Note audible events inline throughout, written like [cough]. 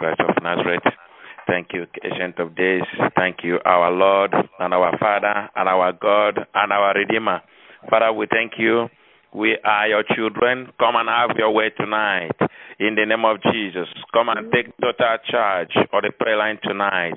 Christ of Nazareth. Thank you, Ancient of Days. Thank you, our Lord and our Father and our God and our Redeemer. Father, we thank you. We are your children. Come and have your way tonight. In the name of Jesus. Come and take total charge of the prayer line tonight.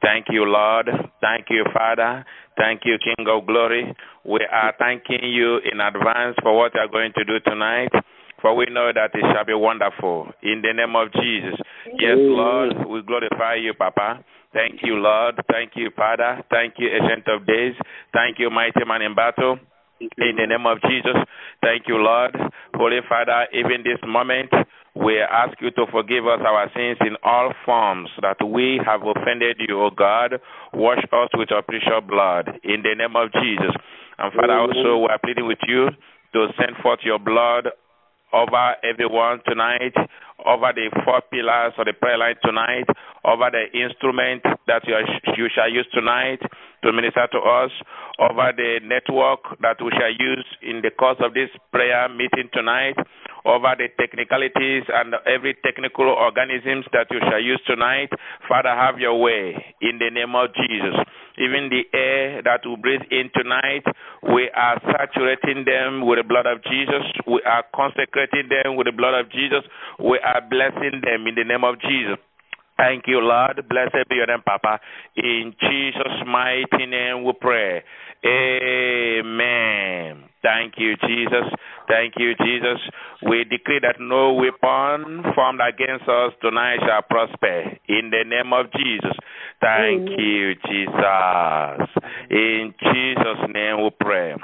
Thank you, Lord. Thank you, Father. Thank you, King of Glory. We are thanking you in advance for what you are going to do tonight. For we know that it shall be wonderful. In the name of Jesus. Yes, Lord, we glorify you, Papa. Thank you, Lord. Thank you, Father. Thank you, Ancient of Days. Thank you, Mighty Man in Battle. In the name of Jesus. Thank you, Lord. Holy Father, even this moment, we ask you to forgive us our sins in all forms that we have offended you, O God. Wash us with your precious blood in the name of Jesus. And Father, also we are pleading with you to send forth your blood over everyone tonight, over the four pillars of the prayer line tonight, over the instrument that you, are, you shall use tonight to minister to us, over the network that we shall use in the course of this prayer meeting tonight, over the technicalities and every technical organisms that you shall use tonight. Father, have your way in the name of Jesus. Even the air that we breathe in tonight, we are saturating them with the blood of Jesus. We are consecrating them with the blood of Jesus. We are blessing them in the name of Jesus. Thank you, Lord. Blessed be your name, Papa. In Jesus' mighty name we pray. Amen. Thank you, Jesus. Thank you, Jesus. We decree that no weapon formed against us tonight shall prosper. In the name of Jesus. Thank Amen. you, Jesus. In Jesus' name we pray.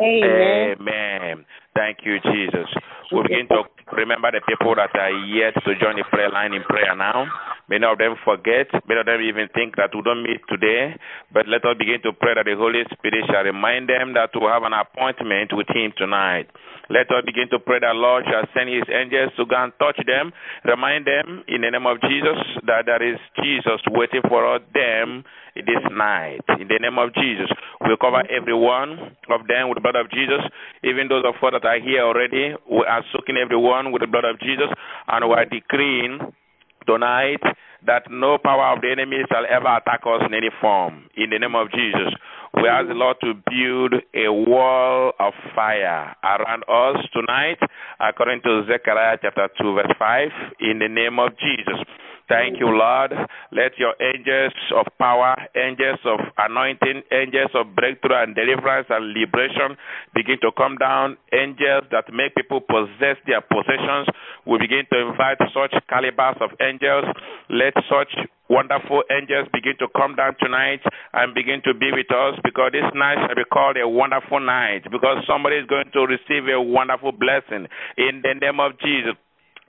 Amen. Amen. Thank you, Jesus. We begin to remember the people that are yet to join the prayer line in prayer now. Many of them forget. Many of them even think that we don't meet today. But let us begin to pray that the Holy Spirit shall remind them that we have an appointment with Him tonight. Let us begin to pray that Lord shall send His angels to go and touch them, remind them in the name of Jesus that there is Jesus waiting for them this night. In the name of Jesus, we cover every one of them with the blood of Jesus. Even those of us that are here already, we are soaking everyone with the blood of Jesus, and we are decreeing tonight that no power of the enemy shall ever attack us in any form. In the name of Jesus, we ask the Lord to build a wall of fire around us tonight, according to Zechariah chapter 2, verse 5, in the name of Jesus. Thank you, Lord. Let your angels of power, angels of anointing, angels of breakthrough and deliverance and liberation begin to come down. Angels that make people possess their possessions. We begin to invite such calibers of angels. Let such wonderful angels begin to come down tonight and begin to be with us because this night shall be called a wonderful night because somebody is going to receive a wonderful blessing in the name of Jesus.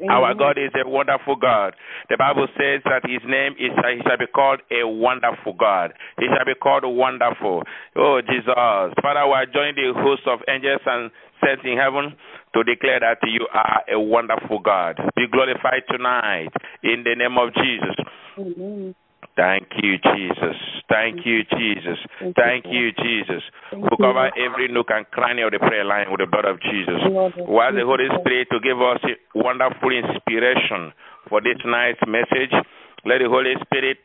Our God is a wonderful God. The Bible says that His name is He shall be called a wonderful God. He shall be called wonderful. Oh Jesus, Father, we are joining the host of angels and saints in heaven to declare that you are a wonderful God. Be glorified tonight in the name of Jesus. Amen. Thank you, Jesus. Thank you, Jesus. Thank you, Thank Lord. you, Jesus. You, cover every nook and cranny of the prayer line with the blood of Jesus. Ask the Holy. Spirit to give us a wonderful inspiration for this night's message. Let the Holy Spirit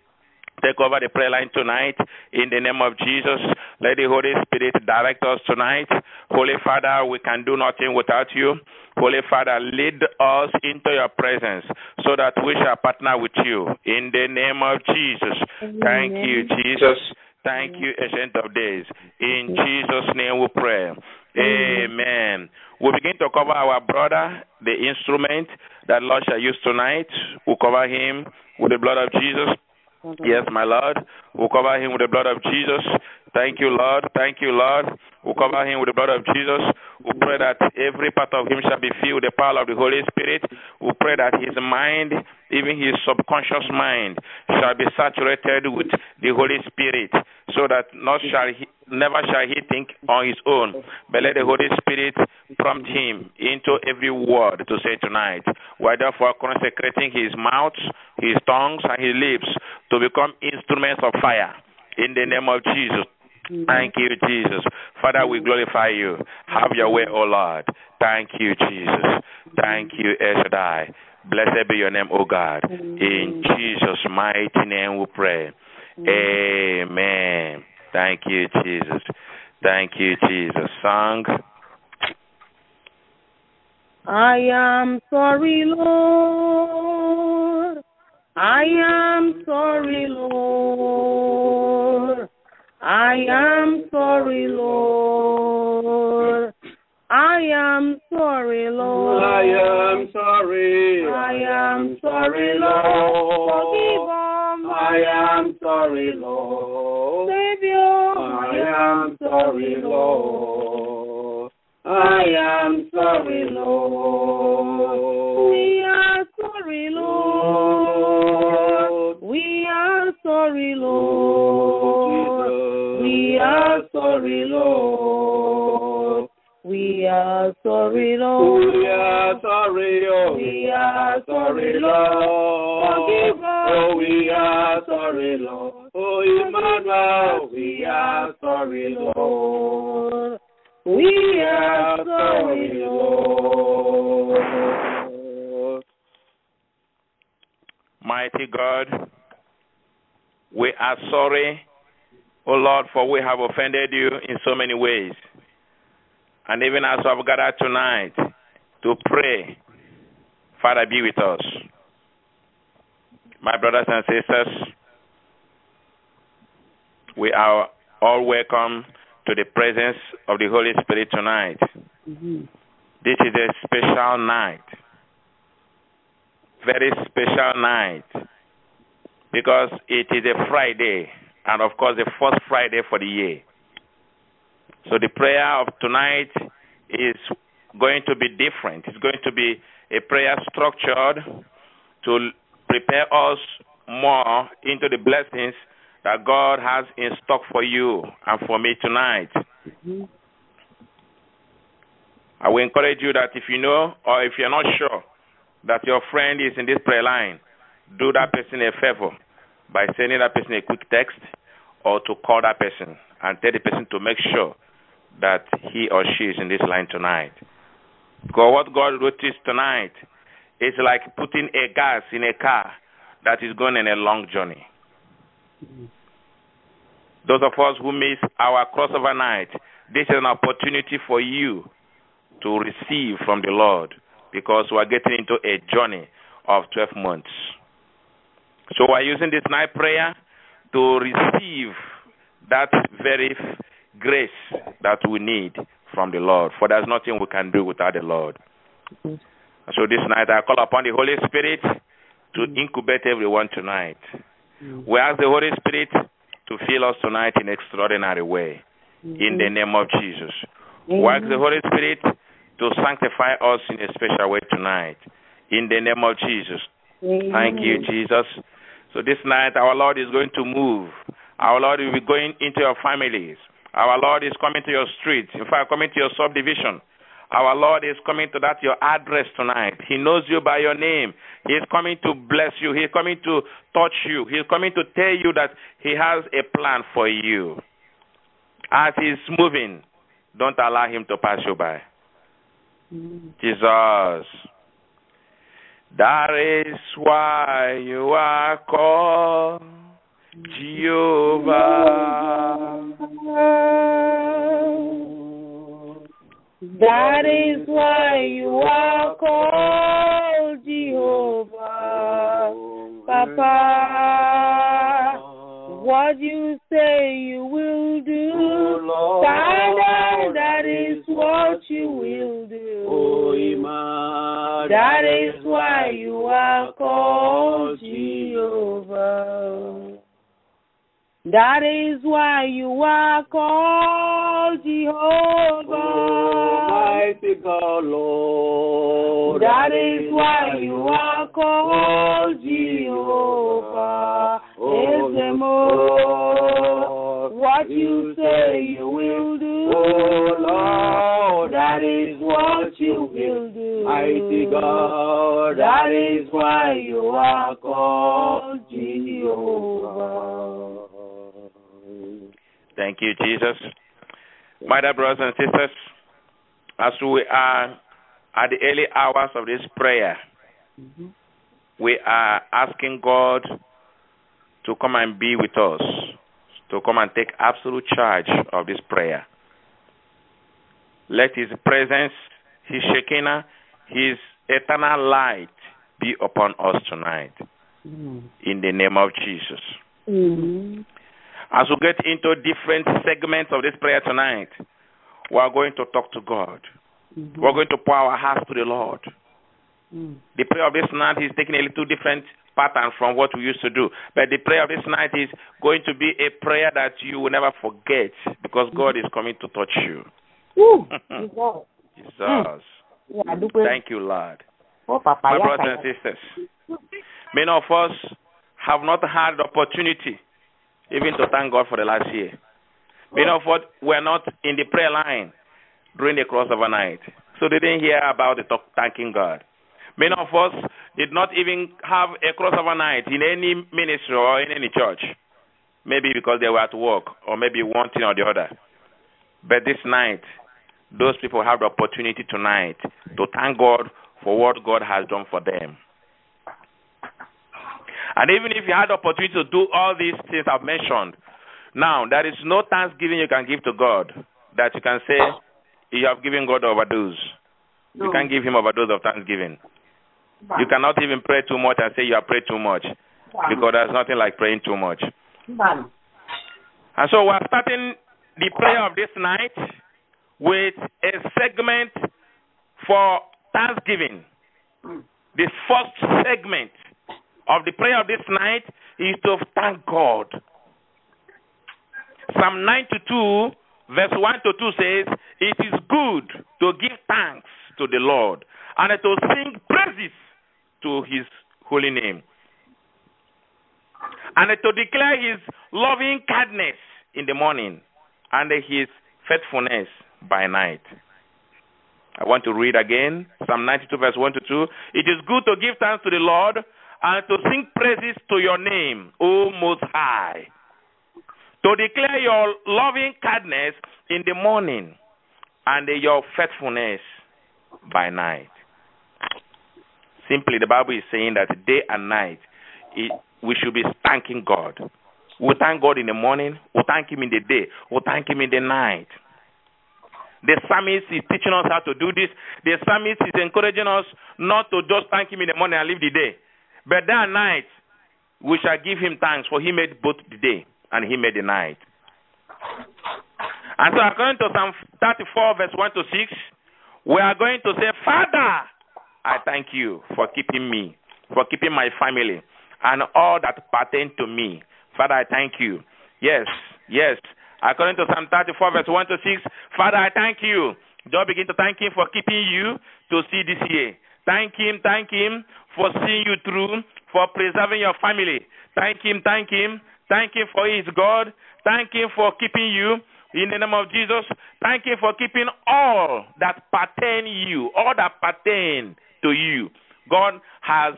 take over the prayer line tonight in the name of Jesus. Let the Holy Spirit direct us tonight. Holy Father, we can do nothing without you. Holy Father, lead us into your presence so that we shall partner with you in the name of Jesus. Thank you, Jesus. Thank you, Ancient of Days. In Jesus' name we pray. Amen. We begin to cover our brother, the instrument that Lord shall use tonight. We cover him with the blood of Jesus. Yes, my Lord. We'll cover him with the blood of Jesus. Thank you, Lord. Thank you, Lord. We'll cover him with the blood of Jesus. We pray that every part of him shall be filled with the power of the Holy Spirit. We pray that his mind, even his subconscious mind, shall be saturated with the Holy Spirit, so that not shall he, never shall he think on his own, but let the Holy Spirit prompt him into every word to say tonight. Therefore consecrating his mouth, his tongues, and his lips to become instruments of fire in the name of Jesus. Thank you, Jesus. Father, we glorify you. Have your way, O Lord. Thank you, Jesus. Thank you, El Shaddai. Blessed be your name, O God. In Jesus' mighty name we pray. Amen. Thank you, Jesus. Thank you, Jesus. Song. I am sorry, Lord. I am sorry, Lord. I am sorry, Lord. I am sorry, Lord. I am sorry. I am sorry, Lord. Forgive my I am sorry, Lord. Savior. I am sorry, Lord. I am sorry, Lord. We are sorry, Lord. We are sorry, Lord. We are sorry, Lord. We are sorry, Lord. We are sorry, oh. We are sorry, Lord. Forgive us. Oh, we are sorry, Lord. Oh, Emmanuel, we are sorry, Lord. Lord. We are sorry, Lord. Mighty God, we are sorry, O Lord, for we have offended you in so many ways. And even as we have gathered tonight to pray, Father, be with us. My brothers and sisters, we are all welcome to the presence of the Holy Spirit tonight. Mm-hmm. This is a special night. Very special night. Because it is a Friday, and of course, the first Friday for the year. So the prayer of tonight is going to be different. It's going to be a prayer structured to prepare us more into the blessings that God has in stock for you and for me tonight. I will encourage you that if you know or if you're not sure that your friend is in this prayer line, do that person a favor by sending that person a quick text or to call that person and tell the person to make sure that he or she is in this line tonight. Because what God wrote is tonight is like putting a gas in a car that is going on a long journey. Those of us who miss our crossover night, this is an opportunity for you to receive from the Lord because we are getting into a journey of 12 months. So we're using this night prayer to receive that very grace that we need from the Lord. For there's nothing we can do without the Lord. So this night I call upon the Holy Spirit to mm. incubate everyone tonight. Mm. We ask the Holy Spirit to fill us tonight in extraordinary way. Mm. In the name of Jesus. We ask the Holy Spirit to sanctify us in a special way tonight. In the name of Jesus. Thank you, Jesus. So this night, our Lord is going to move. Our Lord will be going into your families. Our Lord is coming to your streets. In fact, coming to your subdivision. Our Lord is coming to that your address tonight. He knows you by your name. He is coming to bless you. He is coming to touch you. He is coming to tell you that He has a plan for you. As He's moving, don't allow Him to pass you by. Jesus. That is why you are called Jehovah. That is why you are called Jehovah, Papa. What you say you will do, Father, that is what you will do. Oh. That is why you are called Jehovah. That is why you are called Jehovah. Almighty God, Lord. That is why you are called Jehovah. Ezemo. Oh, what you say you will do. Oh, Lord. That is what you will do. Mighty God. That is why you are called Jehovah. Thank you, Jesus. My dear brothers and sisters, as we are at the early hours of this prayer, we are asking God to come and be with us, to come and take absolute charge of this prayer. Let His presence, His Shekinah, His eternal light be upon us tonight. Mm. In the name of Jesus. Mm. As we get into different segments of this prayer tonight, we are going to talk to God. Mhm. We're going to pour our hearts to the Lord. Mm. The prayer of this night is taking a little different pattern from what we used to do. But the prayer of this night is going to be a prayer that you will never forget because God is coming to touch you. [laughs] Jesus. Yeah. Thank you, Lord. Oh, Papa, My yeah, brothers and sisters, many of us have not had the opportunity even to thank God for the last year. Many of us were not in the prayer line during the crossover night, so they didn't hear about the talk, thanking God. Many of us did not even have a crossover night in any ministry or in any church, maybe because they were at work or maybe one thing or the other. But this night, those people have the opportunity tonight to thank God for what God has done for them. And even if you had the opportunity to do all these things I've mentioned, now there is no thanksgiving you can give to God that you can say you have given God overdose. You can't give him overdose of thanksgiving. You cannot even pray too much and say you have prayed too much because there's nothing like praying too much. And so we're starting the prayer of this night with a segment for Thanksgiving. Mm. The first segment of the prayer of this night is to thank God. Psalm 92, verse 1 to 2 says, It is good to give thanks to the Lord and to sing praises to his holy name and to declare his loving kindness in the morning and his faithfulness by night. I want to read again Psalm 92, verse 1 to 2. It is good to give thanks to the Lord and to sing praises to your name, O Most High. To declare your loving kindness in the morning and your faithfulness by night. Simply, the Bible is saying that day and night it, we should be thanking God. We thank God in the morning, we thank Him in the day, we thank Him in the night. The psalmist is teaching us how to do this. The psalmist is encouraging us not to just thank Him in the morning and leave the day, but that night we shall give Him thanks, for He made both the day and He made the night. And so, according to Psalm 34, verse 1 to 6, we are going to say, Father, I thank you for keeping me, for keeping my family, and all that pertain to me. Father, I thank you. Yes, yes. According to Psalm 34, verse 1 to 6, Father, I thank you. Don't begin to thank Him for keeping you to see this year. Thank Him, thank Him for seeing you through, for preserving your family. Thank Him, thank Him, thank Him for His God. Thank Him for keeping you in the name of Jesus. Thank Him for keeping all that pertain you, all that pertain to you. God has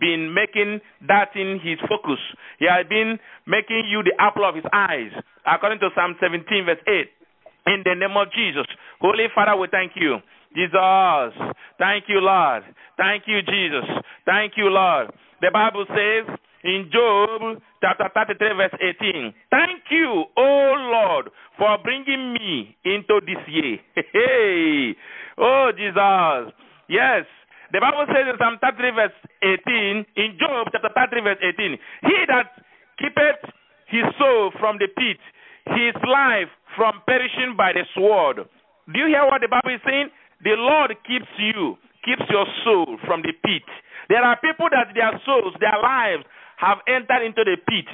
been making that in his focus. He has been making you the apple of his eyes. According to Psalm 17, verse 8. In the name of Jesus. Holy Father, we thank you. Jesus. Thank you, Lord. Thank you, Jesus. Thank you, Lord. The Bible says in Job chapter 33, verse 18, Thank you, O Lord, for bringing me into this year. [laughs] Hey, oh, Jesus. Yes. The Bible says in Psalm 33, verse 18, in Job chapter 33, verse 18, He that keepeth his soul from the pit, his life from perishing by the sword. Do you hear what the Bible is saying? The Lord keeps you, keeps your soul from the pit. There are people that their souls, their lives have entered into the pit.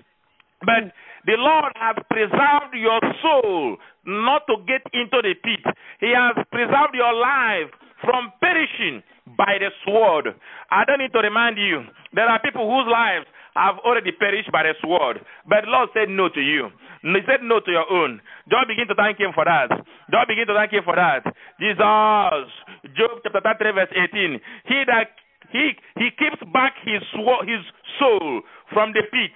But the Lord has preserved your soul not to get into the pit. He has preserved your life from perishing by the sword. I don't need to remind you, there are people whose lives have already perished by the sword. But the Lord said no to you. He said no to your own. Don't begin to thank Him for that. Don't begin to thank Him for that. Jesus. Job chapter 33, verse 18. He that he he keeps back his his soul from the pit,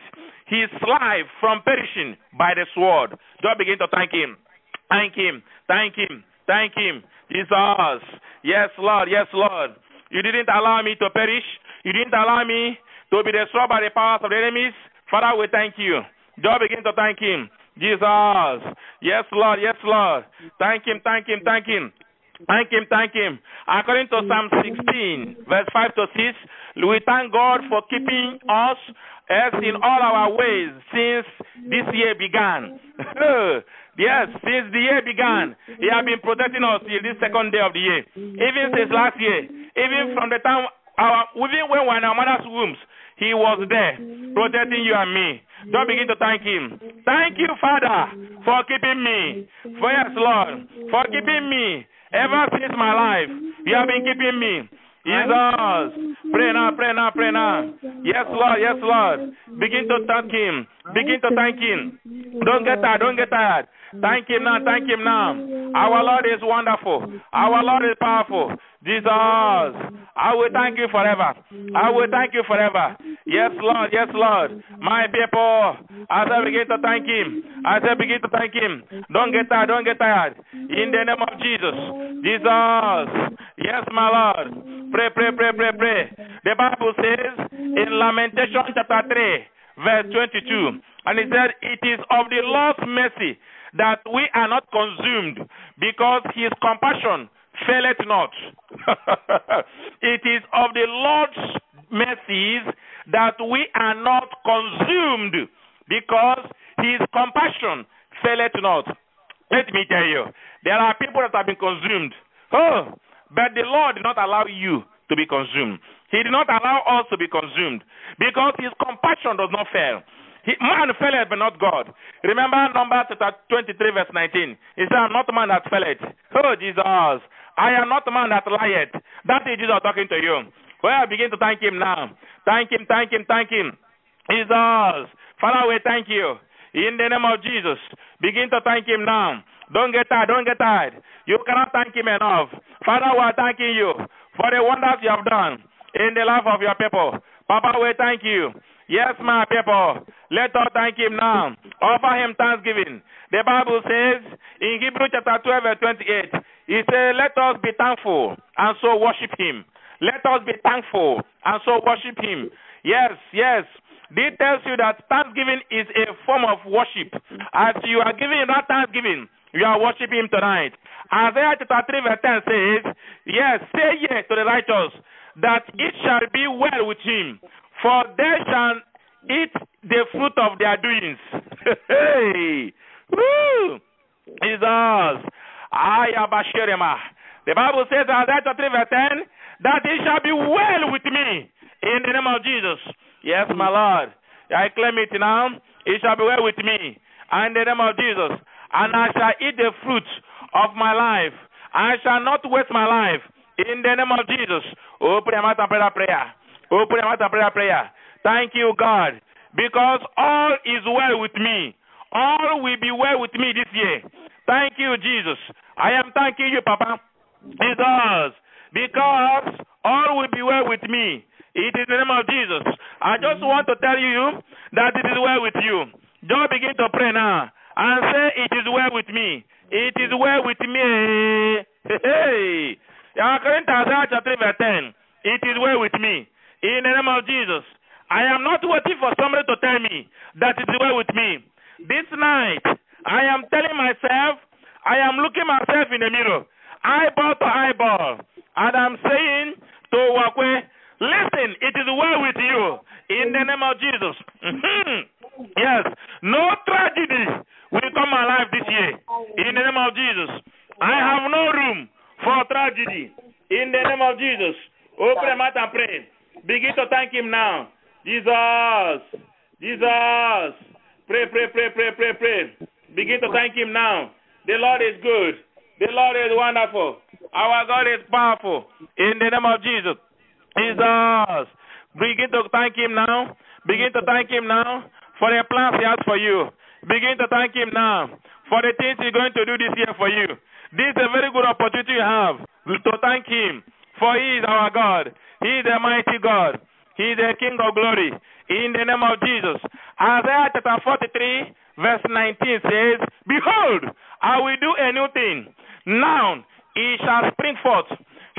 his life from perishing by the sword. Don't begin to thank Him. Thank Him. Thank Him. Thank Him. Jesus. Yes, Lord. Yes, Lord. You didn't allow me to perish. You didn't allow me to be destroyed by the powers of the enemies. Father, we thank you. Just begin to thank him. Jesus. Yes, Lord. Yes, Lord. Thank him, thank him, thank him. Thank him, thank him. According to Psalm 16, verse 5 to 6, we thank God for keeping us as in all our ways since this year began. [laughs] yes, since the year began, He has been protecting us till this second day of the year. Even since last year, even from the time our even when we were in our mother's wombs, He was there protecting you and me. Don't begin to thank Him. Thank you, Father, for keeping me. For yes, Lord, for keeping me ever since my life. You have been keeping me. Jesus. Pray now, pray now, pray now. Yes, Lord, yes, Lord. Begin to thank Him. Begin to thank Him. Don't get tired, don't get tired. Thank Him now, thank Him now. Our Lord is wonderful. Our Lord is powerful. Jesus, I will thank you forever. I will thank you forever. Yes, Lord, yes, Lord. My people, as I begin to thank Him, as I begin to thank Him, don't get tired, don't get tired. In the name of Jesus, Jesus, yes, my Lord. Pray, pray, pray, pray, pray. The Bible says in Lamentation chapter 3, verse 22, and it said, It is of the Lord's mercy that we are not consumed, because His compassion faileth not. [laughs] it is of the Lord's mercies that we are not consumed, because His compassion faileth not. Let me tell you, there are people that have been consumed. Oh, but the Lord did not allow you to be consumed. He did not allow us to be consumed because His compassion does not fail. He, man faileth, but not God. Remember Numbers chapter 23, verse 19. He said, I'm not man that faileth. Oh, Jesus. I am not a man that lieth. That is Jesus talking to you. Well, begin to thank Him now. Thank Him, thank Him, thank Him. Jesus. Father, we thank you. In the name of Jesus, begin to thank Him now. Don't get tired, don't get tired. You cannot thank Him enough. Father, we are thanking you for the wonders you have done in the life of your people. Papa, we thank you. Yes, my people, let us thank him now. Offer him thanksgiving. The Bible says in Hebrew chapter 12, verse 28, it says, Let us be thankful and so worship him. Let us be thankful and so worship him. Yes, yes. This tells you that thanksgiving is a form of worship. As you are giving that thanksgiving, you are worshiping him tonight. Isaiah chapter 3, verse 10 says, Yes, say yes to the righteous, that it shall be well with him for they shall eat the fruit of their doings. [laughs] hey, woo, Jesus. The Bible says, Isaiah 3 verse 10, that it shall be well with me in the name of Jesus. Yes, my Lord. I claim it now. It shall be well with me in the name of Jesus. And I shall eat the fruit of my life. I shall not waste my life in the name of Jesus. Oh, prayer, prayer, prayer. Open your mouth and pray prayer. Thank you, God, because all is well with me. All will be well with me this year. Thank you, Jesus. I am thanking you, Papa. Jesus, because all will be well with me. It is the name of Jesus. I just want to tell you that it is well with you. Just begin to pray now and say, It is well with me. It is well with me. Hey, according to Isaiah chapter 10, it is well with me. In the name of Jesus, I am not waiting for somebody to tell me that it is well with me. This night, I am telling myself, I am looking myself in the mirror, eyeball to eyeball, and I'm saying to Uwakwe, listen, it is well with you in the name of Jesus. Mm-hmm. yes, no tragedy will come my life this year in the name of Jesus. I have no room for tragedy in the name of Jesus. Open your mouth and pray. Begin to thank Him now. Jesus. Jesus. Pray, pray, pray, pray, pray, pray. Begin to thank Him now. The Lord is good. The Lord is wonderful. Our God is powerful. In the name of Jesus. Jesus. Begin to thank Him now. Begin to thank Him now for the plans He has for you. Begin to thank Him now for the things He's going to do this year for you. This is a very good opportunity you have to thank Him, for He is our God. He is a mighty God. He is the King of glory. In the name of Jesus. Isaiah chapter 43, verse 19 says, Behold, I will do a new thing. Now it shall spring forth.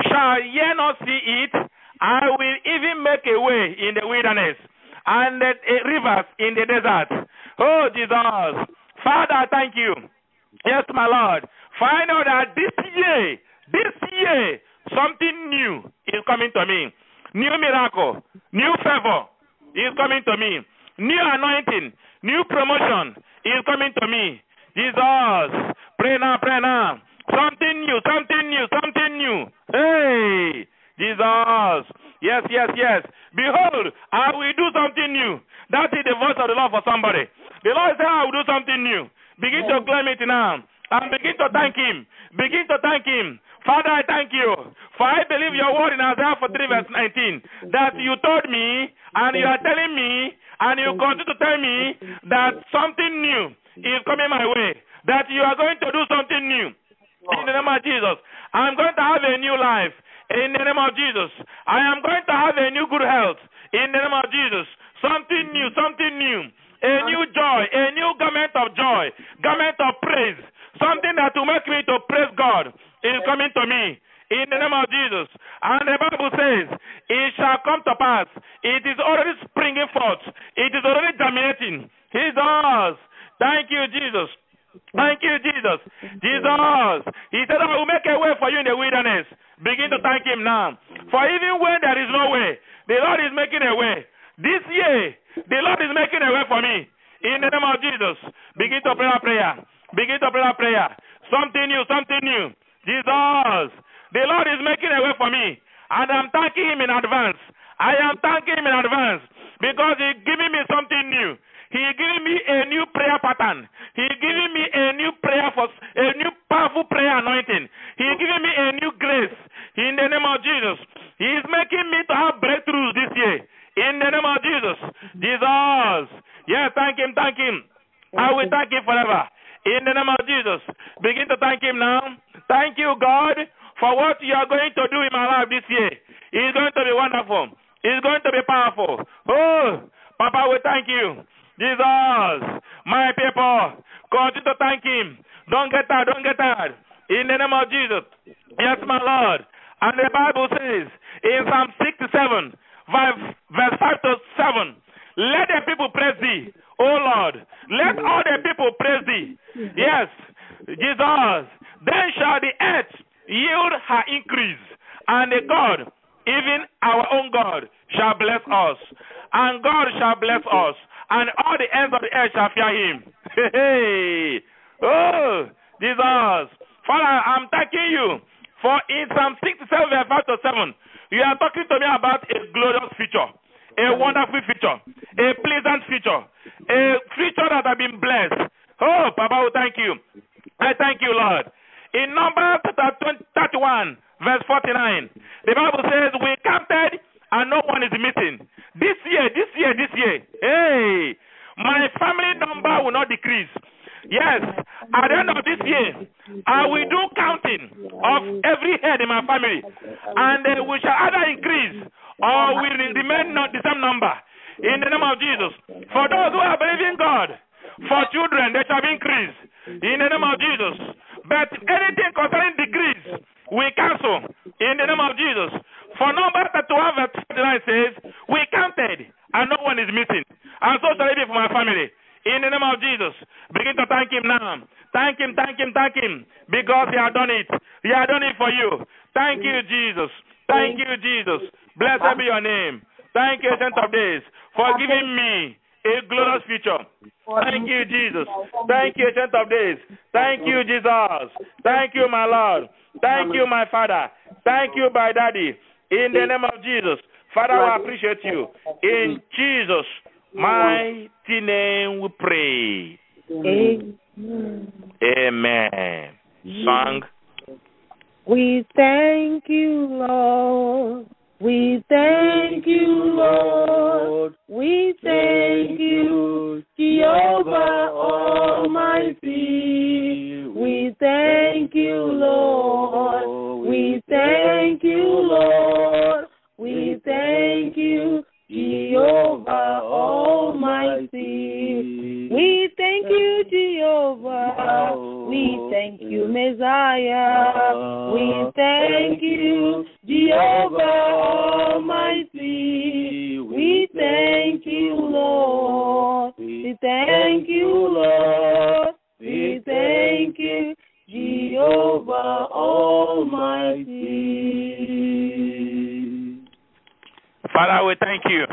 Shall ye not see it? I will even make a way in the wilderness and the uh, rivers in the desert. Oh, Jesus. Father, thank you. Yes, my Lord. Find out that this year, this year, something new is coming to me. New miracle, new favor is coming to me. New anointing, new promotion is coming to me. Jesus, pray now, pray now. Something new, something new, something new. Hey, Jesus. Yes, yes, yes. Behold, I will do something new. That is the voice of the Lord for somebody. The Lord said, I will do something new. Begin to claim it now. And begin to thank Him. Begin to thank Him. Father, I thank you. For I believe your word in Isaiah 43, verse 19, that you told me, and you are telling me, and you continue to tell me that something new is coming my way, that you are going to do something new. In the name of Jesus, I'm going to have a new life. In the name of Jesus, I am going to have a new good health. In the name of Jesus, something new, something new, a new joy, a new garment of joy, garment of praise, something that will make me to praise God is coming to me in the name of Jesus. And the Bible says, It shall come to pass. It is already springing forth, it is already germinating. He does. Thank you, Jesus. Thank you, Jesus. Jesus. He said, I will make a way for you in the wilderness. Begin to thank Him now. For even when there is no way, the Lord is making a way. This year, the Lord is making a way for me. In the name of Jesus. Begin to pray a prayer. Begin to pray a prayer. Something new, something new. Jesus. The Lord is making a way for me. And I'm thanking Him in advance. I am thanking Him in advance because He's giving me something new. He's giving me a new prayer pattern. He's giving me a new prayer for a new powerful prayer anointing. He's giving me a new grace in the name of Jesus. He's making me to have breakthroughs this year in the name of Jesus. Jesus. Yes, thank Him, thank Him. I will thank Him forever. In the name of Jesus. Begin to thank Him now. Thank you, God, for what you are going to do in my life this year. It's going to be wonderful. It's going to be powerful. Oh, Papa, we thank you. Jesus, my people, continue to thank Him. Don't get tired, don't get tired. In the name of Jesus. Yes, my Lord. And the Bible says in Psalm 67, verse 5 to 7, let the people praise thee, O Lord. Let all the people praise thee. Yes, Jesus. Then shall the earth yield her increase, and the God, even our own God, shall bless us. And God shall bless us, and all the ends of the earth shall fear him. [laughs] Hey, oh, Jesus. Father, I'm thanking you for in Psalm 67, verse 5 to 7, you are talking to me about a glorious future, a wonderful future, a pleasant future, a future that has been blessed. Oh, Papa, thank you. I thank you, Lord. In Numbers 31, verse 49, the Bible says, We counted and no one is missing. This year, this year, this year, hey, my family number will not decrease. Yes, at the end of this year, I will do counting of every head in my family, and uh, we shall either increase or we remain not the same number. In the name of Jesus. For those who are believing God, for children, they shall increase. In the name of Jesus. But anything concerning decrease, we cancel. In the name of Jesus. For number 31 verse 49 says, We counted, and no one is missing. And so it for my family. In the name of Jesus, begin to thank Him now. Thank Him, thank Him, thank Him, because He has done it. He has done it for you. Thank you, Jesus. Thank you, Jesus. Blessed be your name. Thank you, Ancient of Days, for giving me a glorious future. Thank you, Jesus. Thank you, Ancient of Days. Thank you, Jesus. Thank you, my Lord. Thank you, my Father. Thank you, my Daddy. In the name of Jesus. Father, I appreciate you. In Jesus' mighty name we pray. Amen. Amen. Song. We thank you, Lord. We thank you, Lord. We thank you, Jehovah Almighty. We thank you, Lord. higher. We uh, thank you, Jehovah Almighty. We thank you, Lord. We thank you, Lord. We thank you, Jehovah Almighty. Father, we thank you.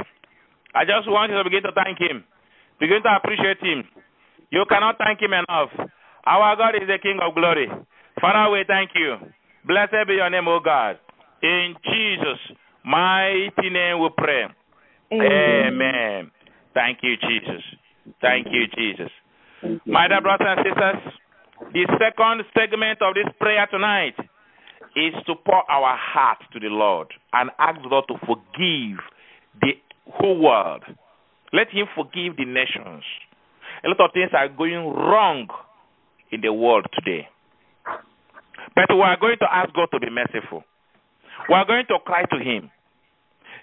I just want to begin to thank Him. Begin to appreciate Him. You cannot thank Him enough. Our God is the King of glory. Father, we thank you. Blessed be your name, O God. In Jesus' mighty name we pray. Amen. Thank you, Jesus. Thank you, Jesus. My dear brothers and sisters, the second segment of this prayer tonight is to pour our hearts to the Lord and ask the Lord to forgive the whole world. Let Him forgive the nations. A lot of things are going wrong in the world today. But we are going to ask God to be merciful. We are going to cry to Him.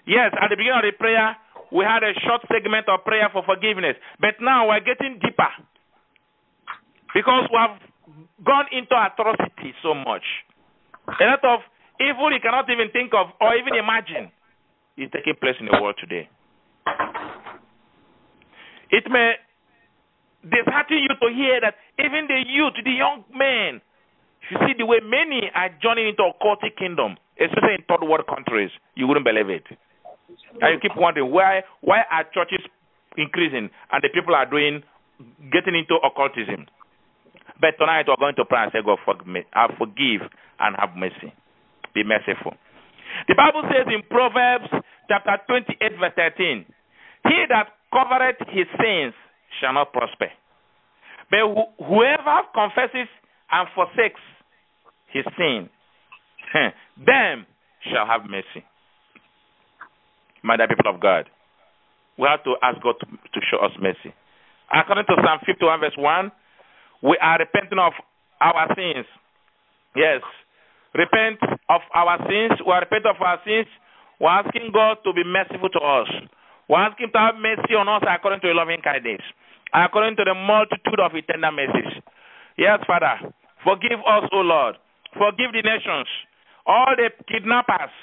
Yes, at the beginning of the prayer, we had a short segment of prayer for forgiveness. But now we're getting deeper. Because we have gone into atrocity so much. A lot of evil you cannot even think of or even imagine is taking place in the world today. It may dishearten you to hear that even the youth, the young men, you see the way many are joining into occultic kingdom, especially in third world countries, you wouldn't believe it. And you keep wondering why why are churches increasing and the people are doing getting into occultism. But tonight we're going to pray and say, God, forgive and have mercy. Be merciful. The Bible says in Proverbs chapter 28, verse 13, He that covereth his sins shall not prosper. But wh- whoever confesses and forsakes his sin, [laughs] them shall have mercy. My dear people of God, we have to ask God to, to show us mercy. According to Psalm 51, verse 1, we are repenting of our sins. Yes. Repent of our sins. We are repenting of our sins. We're asking God to be merciful to us. We're asking to have mercy on us according to His loving kindness, according to the multitude of His tender mercies. Yes, Father. Forgive us, O Lord. Forgive the nations. All the kidnappers,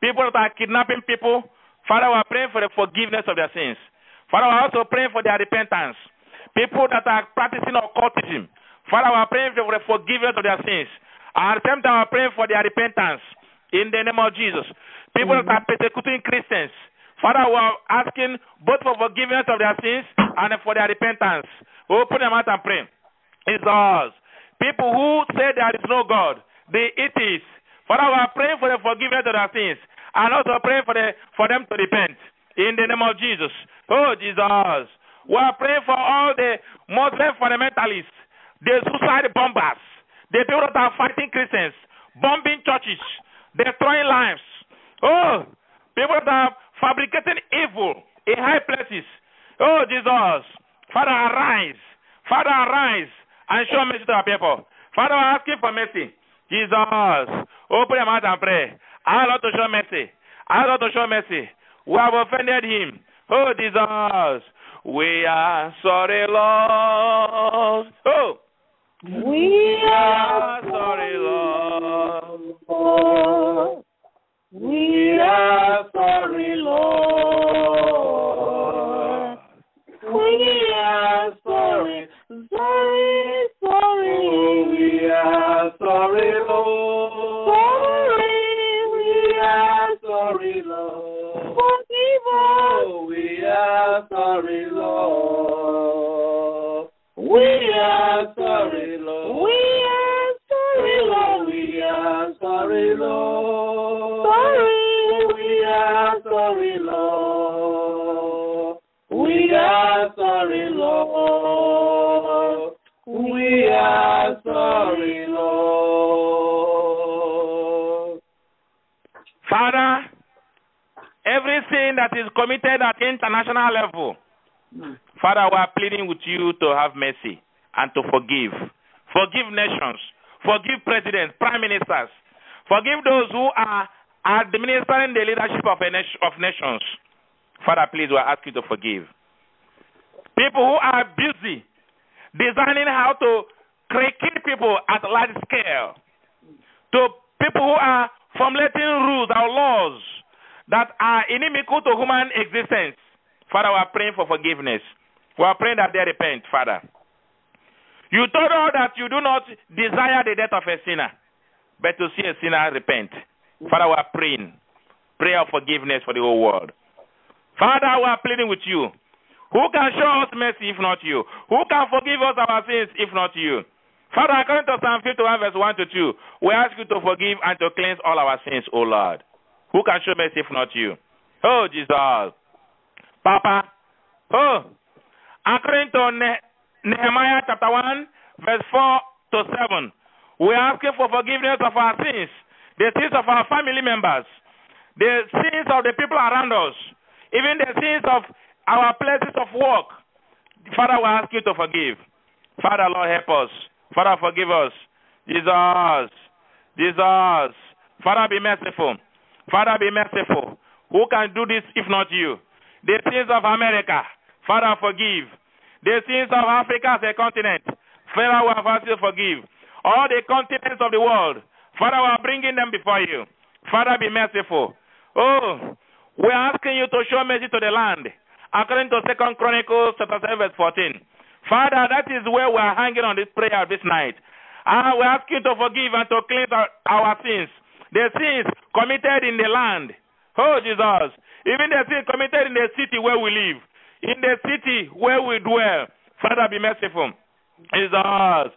people that are kidnapping people, Father, we are praying for the forgiveness of their sins. Father, we are also praying for their repentance. People that are practicing occultism, Father, we are praying for the forgiveness of their sins. At the same time, we are praying for their repentance in the name of Jesus. People mm-hmm. that are persecuting Christians, Father, we are asking both for forgiveness of their sins and for their repentance. We Open your mouth and pray. It's ours. People who say there is no God, the atheists. Father, we are praying for the forgiveness of their sins and also praying for, the, for them to repent in the name of Jesus. Oh, Jesus. We are praying for all the Muslim fundamentalists, the suicide bombers, the people that are fighting Christians, bombing churches, destroying lives. Oh, people that are fabricating evil in high places. Oh, Jesus. Father, arise. Father, arise and show mercy to our people. Father, we're asking for mercy. Jesus, open your mouth and pray. Ask Lord to show mercy. Ask Lord to show mercy. We have offended him. Oh, Jesus. We are sorry, Lord. Oh. We are sorry, Lord. We are sorry, Lord. Sorry, we are sorry, Lord. Forgive us. Oh, we are sorry, Lord. We are sorry, Lord. We are sorry, Lord. We are sorry, Lord. Sorry. We are sorry, Lord. We are sorry, Lord. We are sorry, that is committed at international level, hmm. Father, we are pleading with you to have mercy and to forgive. Forgive nations. Forgive presidents, prime ministers. Forgive those who are administering the leadership of, nation, of nations. Father, please, we ask you to forgive. People who are busy designing how to kill people at large scale. To people who are formulating rules or laws that are inimical to human existence. Father, we are praying for forgiveness. We are praying that they repent, Father. You told us that you do not desire the death of a sinner, but to see a sinner repent. Father, we are praying. Prayer of forgiveness for the whole world. Father, we are pleading with you. Who can show us mercy if not you? Who can forgive us our sins if not you? Father, according to Psalm 51, verse 1 to 2, we ask you to forgive and to cleanse all our sins, O Lord. Who can show mercy if not you? Oh, Jesus. Papa. Oh, according to ne- Nehemiah chapter 1, verse 4 to 7, we are asking for forgiveness of our sins, the sins of our family members, the sins of the people around us, even the sins of our places of work. Father, we ask you to forgive. Father, Lord, help us. Father, forgive us. Jesus. Jesus. Father, be merciful. Father, be merciful. Who can do this if not you? The sins of America. Father, forgive. The sins of Africa as a continent. Father, we have asked you forgive. All the continents of the world. Father, we are bringing them before you. Father, be merciful. Oh, we are asking you to show mercy to the land. According to Second Chronicles chapter 7, verse 14. Father, that is where we are hanging on this prayer this night. And we ask you to forgive and to cleanse our, our sins. The sins committed in the land. Oh, Jesus. Even the sins committed in the city where we live. In the city where we dwell. Father, be merciful. Jesus.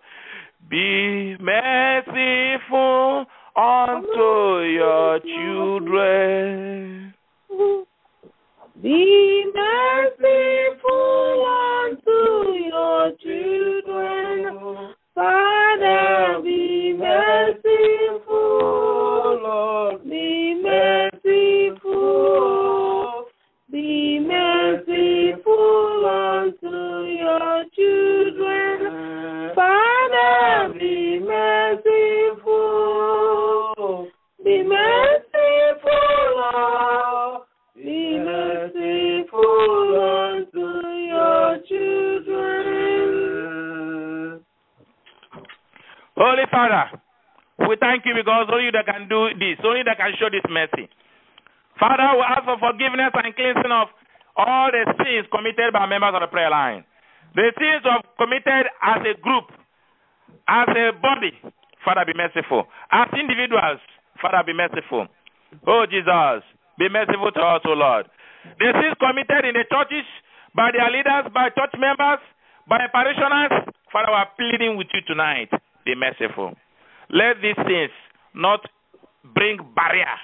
Be merciful unto your children. Be merciful unto your children. Father, be merciful, children. Father, be merciful. Be merciful, Lord. Be merciful unto your children. Holy Father, we thank you because only you that can do this, only that can show this mercy. Father, we ask for forgiveness and cleansing of all the sins committed by members of the prayer line. The sins of committed as a group, as a body. Father, be merciful. As individuals, Father, be merciful. Oh, Jesus, be merciful to us, O Lord. The sins committed in the churches by their leaders, by church members, by parishioners, Father, we are pleading with you tonight. Be merciful. Let these things not bring barrier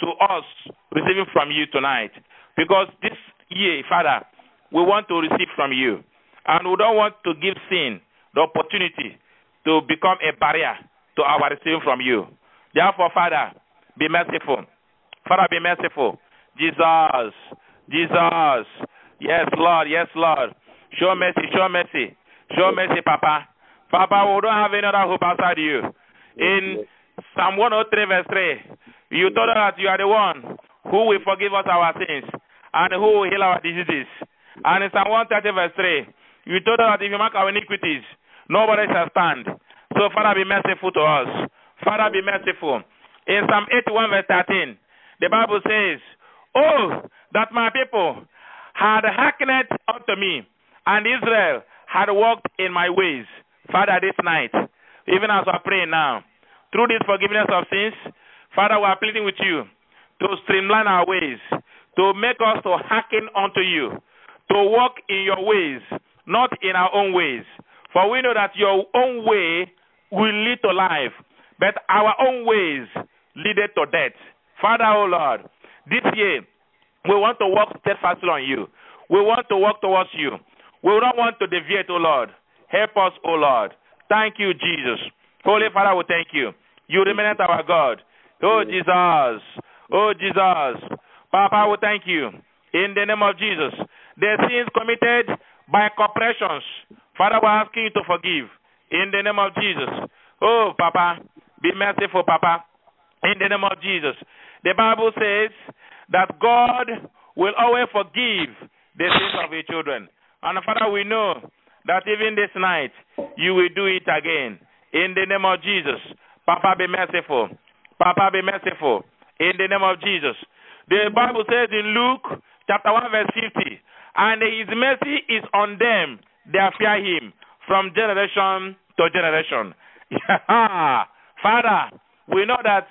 to us receiving from you tonight. Because this year, Father, we want to receive from you. And we don't want to give sin the opportunity to become a barrier to our receiving from you. Therefore, Father, be merciful. Father, be merciful. Jesus, Jesus. Yes, Lord, yes, Lord. Show mercy, show mercy. Show mercy, Papa. Papa, we don't have any other hope outside you. In Psalm 103, verse 3, you told us that you are the one who will forgive us our sins and who will heal our diseases. And in Psalm 130, verse 3, you told us that if you mark our iniquities, nobody shall stand. So, Father, be merciful to us. Father, be merciful. In Psalm 81, verse 13, the Bible says, Oh, that my people had hearkened unto me, and Israel had walked in my ways. Father, this night, even as we're praying now, through this forgiveness of sins, Father, we are pleading with you to streamline our ways, to make us to hearken unto you, to walk in your ways, not in our own ways. For we know that your own way will lead to life, but our own ways leaded to death. Father, O Lord, this year we want to walk steadfastly on you. We want to walk towards you. We don't want to deviate, O Lord. Help us, O Lord. Thank you, Jesus. Holy Father, we thank you. You remain our God. Oh, Jesus. Oh, Jesus. Papa, we thank you. In the name of Jesus. The sins committed by corporations, Father, we're asking you to forgive. In the name of Jesus. Oh, Papa, be merciful, Papa. In the name of Jesus. The Bible says that God will always forgive the sins of your children. And Father, we know that even this night, you will do it again. In the name of Jesus. Papa, be merciful. Papa, be merciful. In the name of Jesus. The Bible says in Luke chapter 1, verse 50, and his mercy is on them that fear him from generation to generation. [laughs] Father, we know that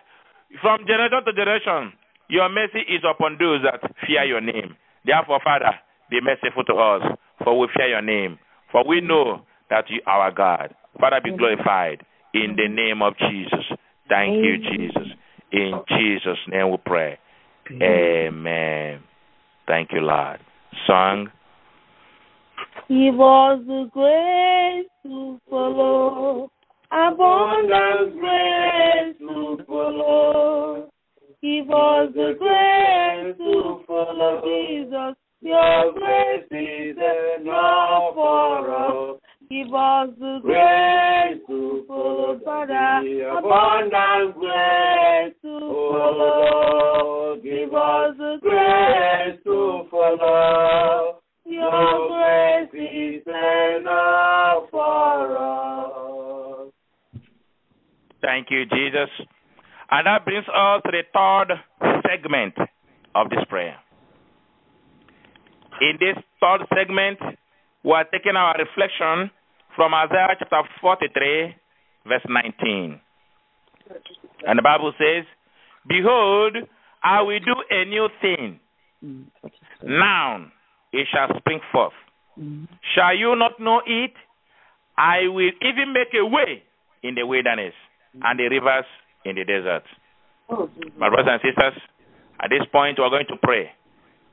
from generation to generation, your mercy is upon those that fear your name. Therefore, Father, be merciful to us, for we fear your name. For we know that you are our God. Father, be glorified in the name of Jesus. Thank you, Jesus. In Jesus' name we pray. Amen. Thank you, Lord. Song. Give us the grace to follow, abundant grace to follow. Give us the grace to follow Jesus. Your grace is enough for us. Give us the grace to follow, Father. Abundant grace to follow. Give us the grace to follow. Your grace is enough for us. Thank you, Jesus. And that brings us to the third segment of this prayer. In this third segment, we are taking our reflection from Isaiah chapter 43, verse 19. And the Bible says, Behold, I will do a new thing. Now it shall spring forth. Shall you not know it? I will even make a way in the wilderness and the rivers in the desert. My brothers and sisters, at this point we're going to pray.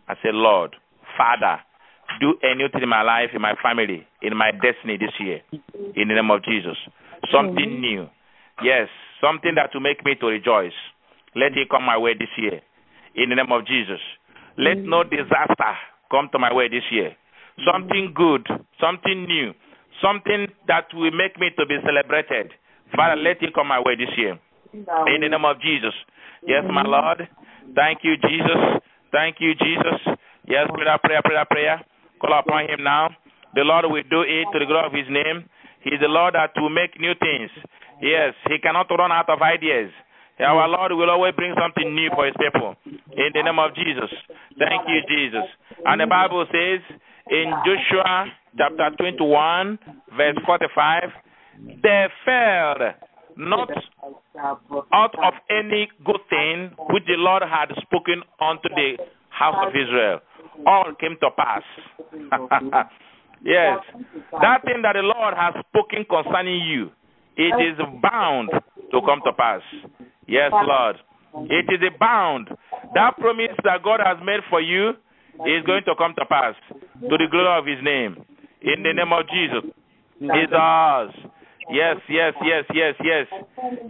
I say, Lord, Father, do anything in my life, in my family, in my destiny this year. In the name of Jesus. Something new. Yes, something that will make me to rejoice. Let it come my way this year. In the name of Jesus. Let no disaster come to my way this year. Something good, something new, something that will make me to be celebrated. Father, let it come my way this year. In the name of Jesus. Yes, my Lord. Thank you, Jesus. Thank you, Jesus. Yes, pray that prayer, pray prayer. Call upon him now. The Lord will do it to the glory of his name. He's the Lord that will make new things. Yes, he cannot run out of ideas. Our Lord will always bring something new for his people. In the name of Jesus. Thank you, Jesus. And the Bible says in Joshua chapter 21, verse 45, they failed not out of any good thing which the Lord had spoken unto the house of Israel. All came to pass. [laughs] yes. That thing that the Lord has spoken concerning you, it is bound to come to pass. Yes, Lord. It is a bound. That promise that God has made for you is going to come to pass to the glory of His name. In the name of Jesus. It's ours. Yes, yes, yes, yes, yes.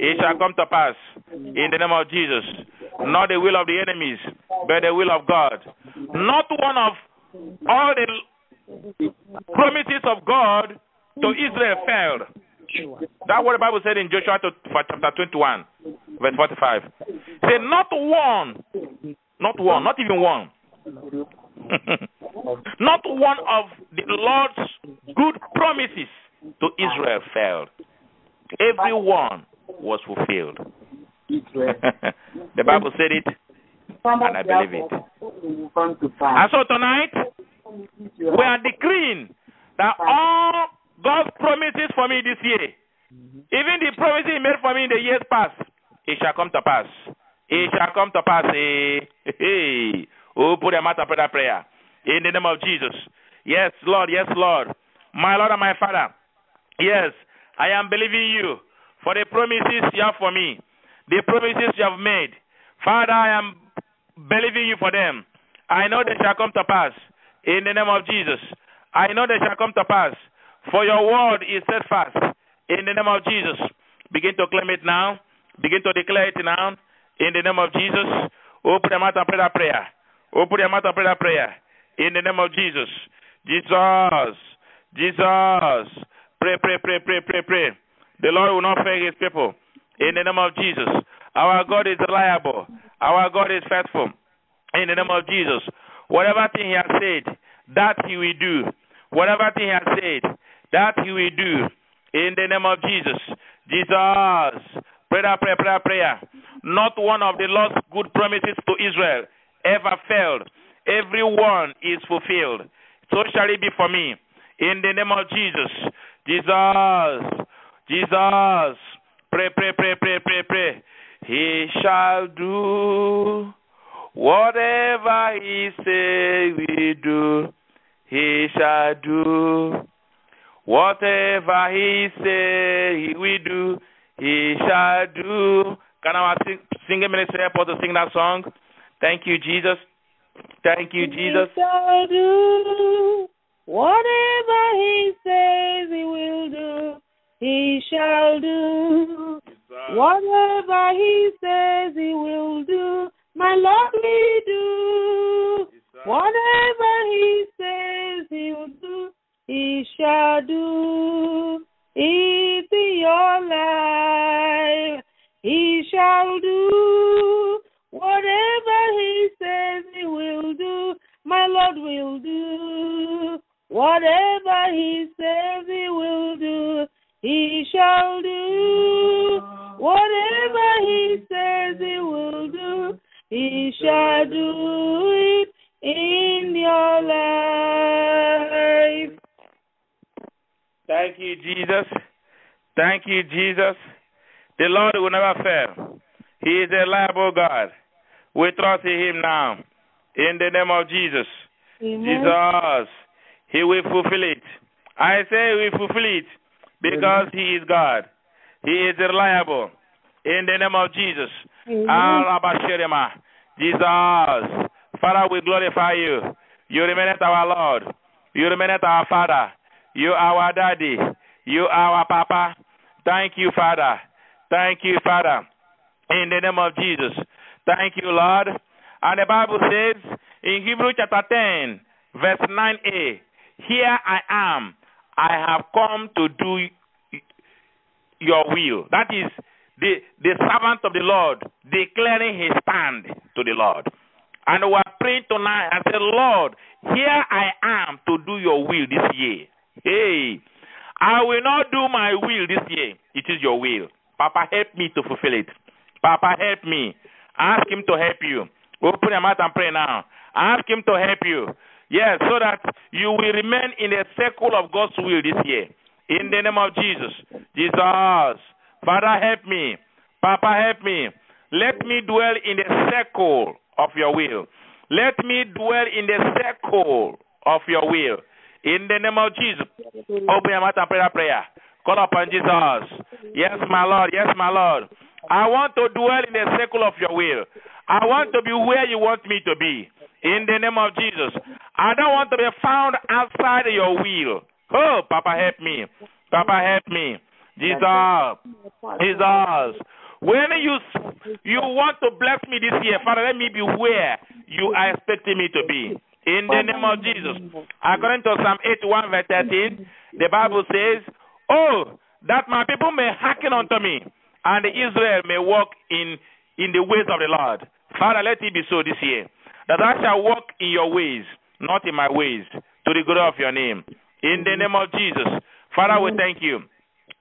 It shall come to pass in the name of Jesus. Not the will of the enemies, but the will of God. Not one of all the promises of God to Israel failed. That's what the Bible said in Joshua chapter 21, verse 45. Say, not one, not one, not even one. [laughs] not one of the Lord's good promises to Israel failed. Every one was fulfilled. [laughs] the Bible said it, and I believe it. And so tonight, we are decreeing that all God's promises for me this year, even the promises He made for me in the years past, it shall come to pass. It shall come to pass. Eh? [laughs] Hey, hey. Oh, put a matter for that prayer. In the name of Jesus. Yes, Lord. Yes, Lord. My Lord and my Father. Yes, I am believing you for the promises you have for me, the promises you have made. Father, I am believing you for them. I know they shall come to pass in the name of Jesus. I know they shall come to pass, for your word is steadfast in the name of Jesus. Begin to claim it now. Begin to declare it now in the name of Jesus. Open your mouth and pray that prayer. Open your mouth and pray that prayer in the name of Jesus. Jesus. Jesus. Pray, pray, pray, pray, pray, pray. The Lord will not fail his people. In the name of Jesus. Our God is reliable. Our God is faithful. In the name of Jesus. Whatever thing he has said, that he will do. Whatever thing he has said, that he will do. In the name of Jesus. Jesus. Prayer, prayer, prayer, prayer. Not one of the Lord's good promises to Israel ever failed. Every one is fulfilled. so shall it be for me. In the name of Jesus. Jesus. Jesus. Pray, pray, pray, pray, pray, pray. He shall do whatever he say we do. He shall do whatever he say he will do. He shall do. Can I sing, sing a ministry airport to sing that song? Thank you, Jesus. Thank you, Jesus. He shall do whatever he says he will do. He shall do whatever he says he will do. My Lord will do whatever he says he will do. He shall do Jesus. The Lord will never fail. He is a reliable God. We trust in Him now. In the name of Jesus. Amen. Jesus. He will fulfill it. I say we fulfill it because He is God. He is reliable. In the name of Jesus. Amen. Jesus. Father, we glorify you. You remain our Lord. You remain our Father. You are our Daddy. You are our Papa. Thank you, Father. Thank you, Father. In the name of Jesus. Thank you, Lord. And the Bible says in Hebrew chapter 10, verse 9a, Here I am. I have come to do your will. That is the, the servant of the Lord declaring his stand to the Lord. And we are praying tonight and say, Lord, here I am to do your will this year. Hey, I will not do my will this year. It is your will. Papa, help me to fulfill it. Papa, help me. Ask him to help you. Open your mouth and pray now. Ask him to help you. Yes, so that you will remain in the circle of God's will this year. In the name of Jesus. Jesus. Father, help me. Papa, help me. Let me dwell in the circle of your will. Let me dwell in the circle of your will. In the name of Jesus. Open your mouth and pray that prayer. Call upon Jesus. Yes, my Lord. Yes, my Lord. I want to dwell in the circle of your will. I want to be where you want me to be. In the name of Jesus. I don't want to be found outside your will. Oh, Papa, help me. Papa, help me. Jesus. Jesus. When you you want to bless me this year, Father, let me be where you are expecting me to be. In the name of Jesus. According to Psalm 81, verse 13, the Bible says, Oh, that my people may hearken unto me, and Israel may walk in, in the ways of the Lord. Father, let it be so this year, that I shall walk in your ways, not in my ways, to the glory of your name. In the name of Jesus. Father, we thank you.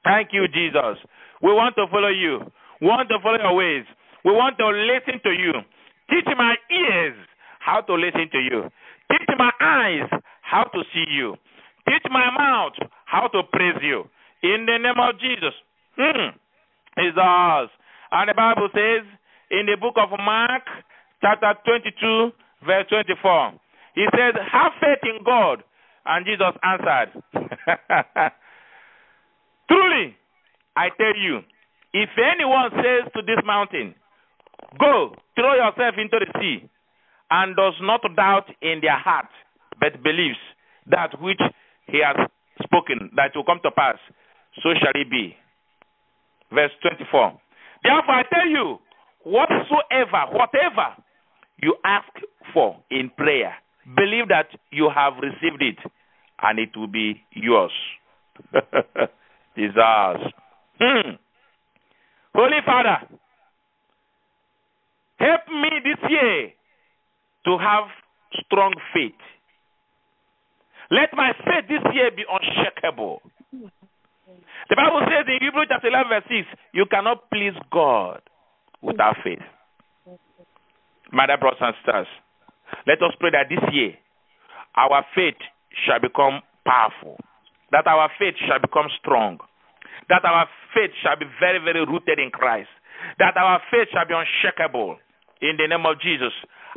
Thank you, Jesus. We want to follow you. We want to follow your ways. We want to listen to you. Teach my ears how to listen to you. Teach my eyes how to see you. Teach my mouth how to praise you. In the name of Jesus. Hmm. Is ours. And the Bible says in the book of Mark, chapter 22, verse 24, he says, Have faith in God. And Jesus answered, [laughs] Truly, I tell you, if anyone says to this mountain, Go, throw yourself into the sea, and does not doubt in their heart, but believes that which he has spoken, that will come to pass, so shall it be. Verse 24. Therefore, I tell you, whatsoever, whatever you ask for in prayer, believe that you have received it, and it will be yours. [laughs] is ours. Hmm. Holy Father, help me this year to have strong faith. Let my faith this year be unshakable. The Bible says in Hebrews chapter 11, verse 6, you cannot please God without faith. My dear brothers and sisters, let us pray that this year our faith shall become powerful, that our faith shall become strong, that our faith shall be very, very rooted in Christ, that our faith shall be unshakable in the name of Jesus.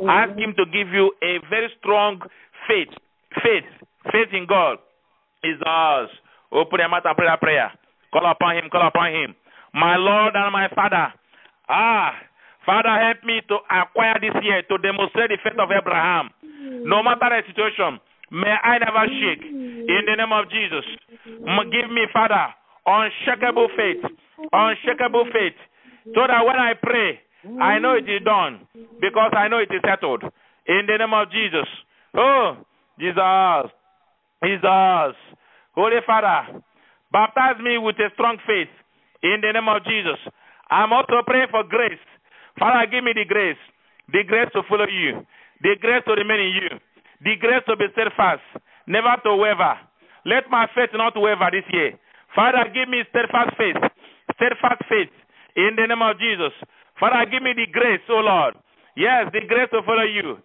Ask Him to give you a very strong faith. Faith. Faith in God is ours. Open your mouth and pray that prayer. Call upon Him. Call upon Him. My Lord and my Father. Ah, Father, help me to acquire this year to demonstrate the faith of Abraham. No matter the situation, may I never shake. In the name of Jesus, give me, Father, unshakable faith, unshakable faith, so that when I pray, I know it is done because I know it is settled. In the name of Jesus. Oh, Jesus, Jesus, Holy Father, baptize me with a strong faith in the name of Jesus. I'm also praying for grace. Father, give me the grace, the grace to follow you, the grace to remain in you, the grace to be steadfast, never to waver. Let my faith not waver this year. Father, give me steadfast faith, steadfast faith in the name of Jesus. Father, give me the grace, oh Lord. Yes, the grace to follow you.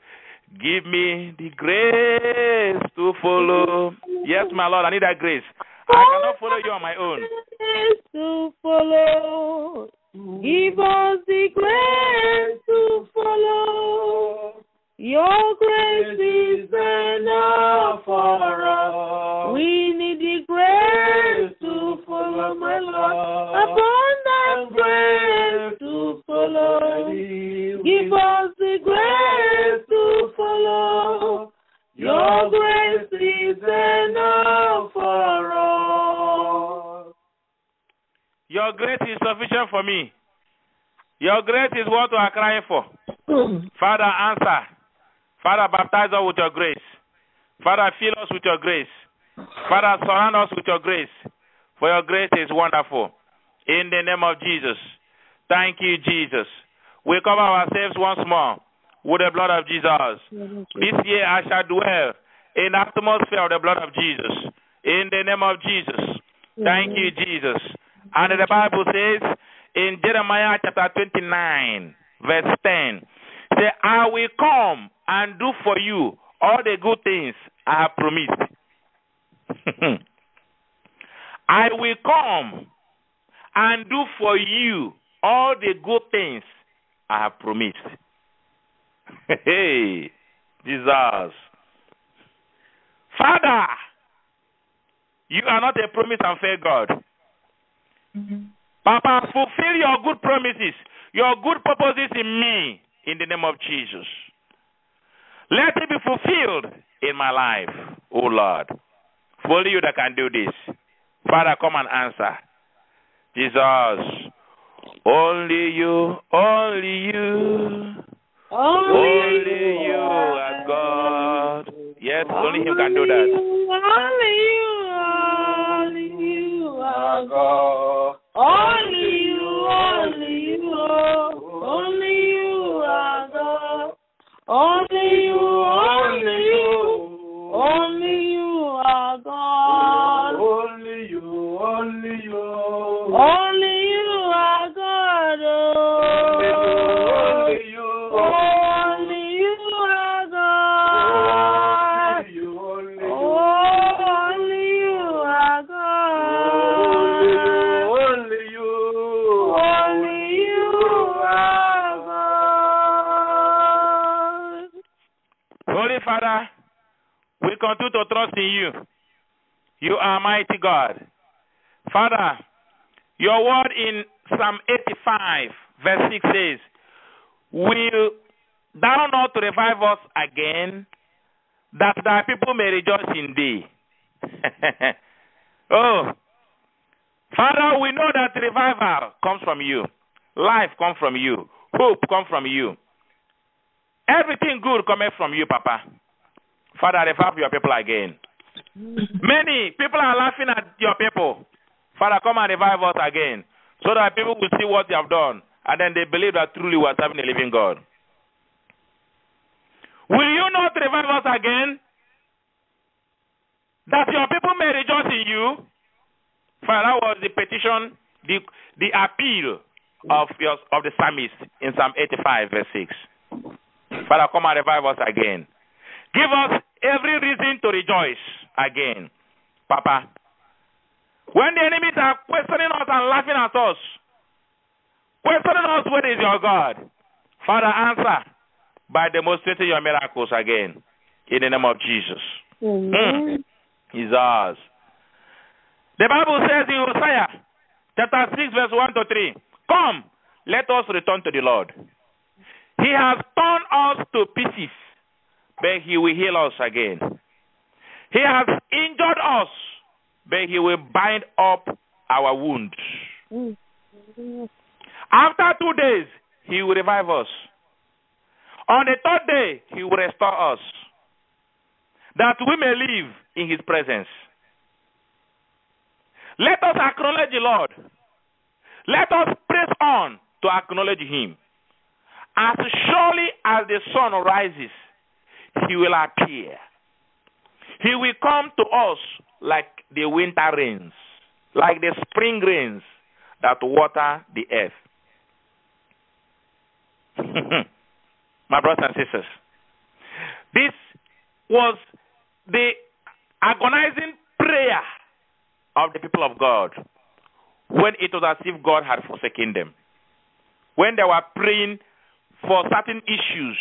Give me the grace to follow. Yes, my Lord, I need that grace. I cannot follow you on my own. Grace to follow. Give us the grace to follow. Your grace is enough for us. We need the grace to follow, my Lord. Abundant grace to follow. Give us the grace to follow. Your grace is enough for us. Your grace is sufficient for me. Your grace is what we are crying for. [clears throat] Father, answer. Father, baptize us with your grace. Father, fill us with your grace. Father, surround us with your grace. For your grace is wonderful. In the name of Jesus. Thank you, Jesus. We cover ourselves once more with the blood of Jesus. This year I shall dwell in the atmosphere of the blood of Jesus. In the name of Jesus. Thank you, Jesus. And the Bible says in Jeremiah chapter 29, verse 10, say, I will come and do for you all the good things I have promised. [laughs] I will come and do for you all the good things I have promised. [laughs] Hey, Jesus. Father, you are not a promise and fair God. Mm-hmm. Papa, fulfill your good promises, your good purposes in me, in the name of Jesus. Let it be fulfilled in my life, oh Lord. For only you that can do this. Father, come and answer. Jesus, only you, only you, only you are God. Yes, only Him can do that. Only you, only you are God. Only you, only Only you, only you, only in you. You are mighty God. Father, your word in Psalm 85, verse 6 says, Will thou not revive us again, that thy people may rejoice in thee? [laughs] oh, Father, we know that revival comes from you, life comes from you, hope comes from you. Everything good cometh from you, Papa. Father, revive your people again. Many people are laughing at your people. Father, come and revive us again so that people will see what you have done and then they believe that truly we are serving a living God. Will you not revive us again? That your people may rejoice in you? Father, that was the petition, the, the appeal of, your, of the psalmist in Psalm 85, verse 6. Father, come and revive us again. Give us every reason to rejoice. Again. Papa, when the enemies are questioning us and laughing at us, questioning us, where is your God? Father, answer by demonstrating your miracles again in the name of Jesus. Amen. Mm. He's ours. The Bible says in Hosea chapter 6, verse 1 to 3 Come, let us return to the Lord. He has torn us to pieces, but He will heal us again. He has injured us, but He will bind up our wounds. After two days, He will revive us. On the third day, He will restore us, that we may live in His presence. Let us acknowledge the Lord. Let us press on to acknowledge Him. As surely as the sun rises, He will appear. He will come to us like the winter rains, like the spring rains that water the earth. [laughs] My brothers and sisters, this was the agonizing prayer of the people of God when it was as if God had forsaken them. When they were praying for certain issues,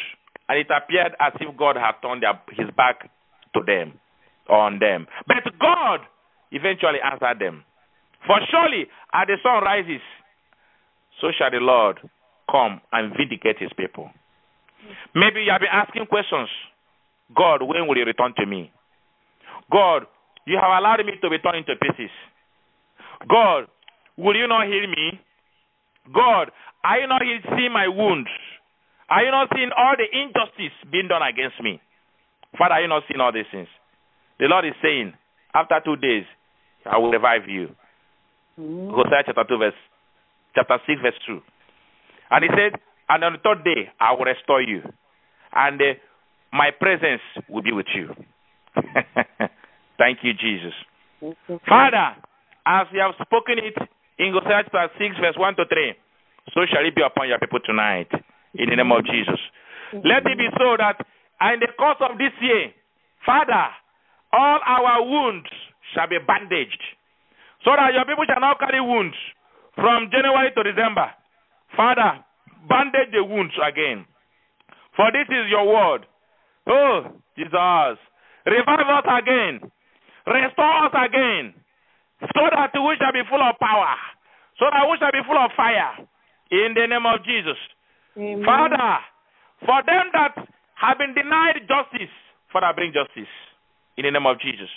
and it appeared as if God had turned their, his back to them, on them. But God eventually answered them. For surely, as the sun rises, so shall the Lord come and vindicate his people. Maybe you have been asking questions. God, when will you return to me? God, you have allowed me to be torn into pieces. God, will you not heal me? God, are you not seeing my wounds? Are you not seeing all the injustice being done against me? Father, are you not seeing all these things? The Lord is saying, after two days, I will revive you. Mm. Hosea chapter 2, verse chapter 6, verse 2. And he said, And on the third day I will restore you, and uh, my presence will be with you. [laughs] Thank you, Jesus. You, Father, as you have spoken it in Hosea chapter 6, verse 1 to 3, so shall it be upon your people tonight, in the name of Jesus. Let it be so that in the course of this year, Father, all our wounds shall be bandaged, so that your people shall not carry wounds from January to December. Father, bandage the wounds again. For this is your word. Oh, Jesus. Revive us again. Restore us again. So that we shall be full of power. So that we shall be full of fire. In the name of Jesus. Amen. Father, for them that have been denied justice, Father, bring justice. In the name of Jesus.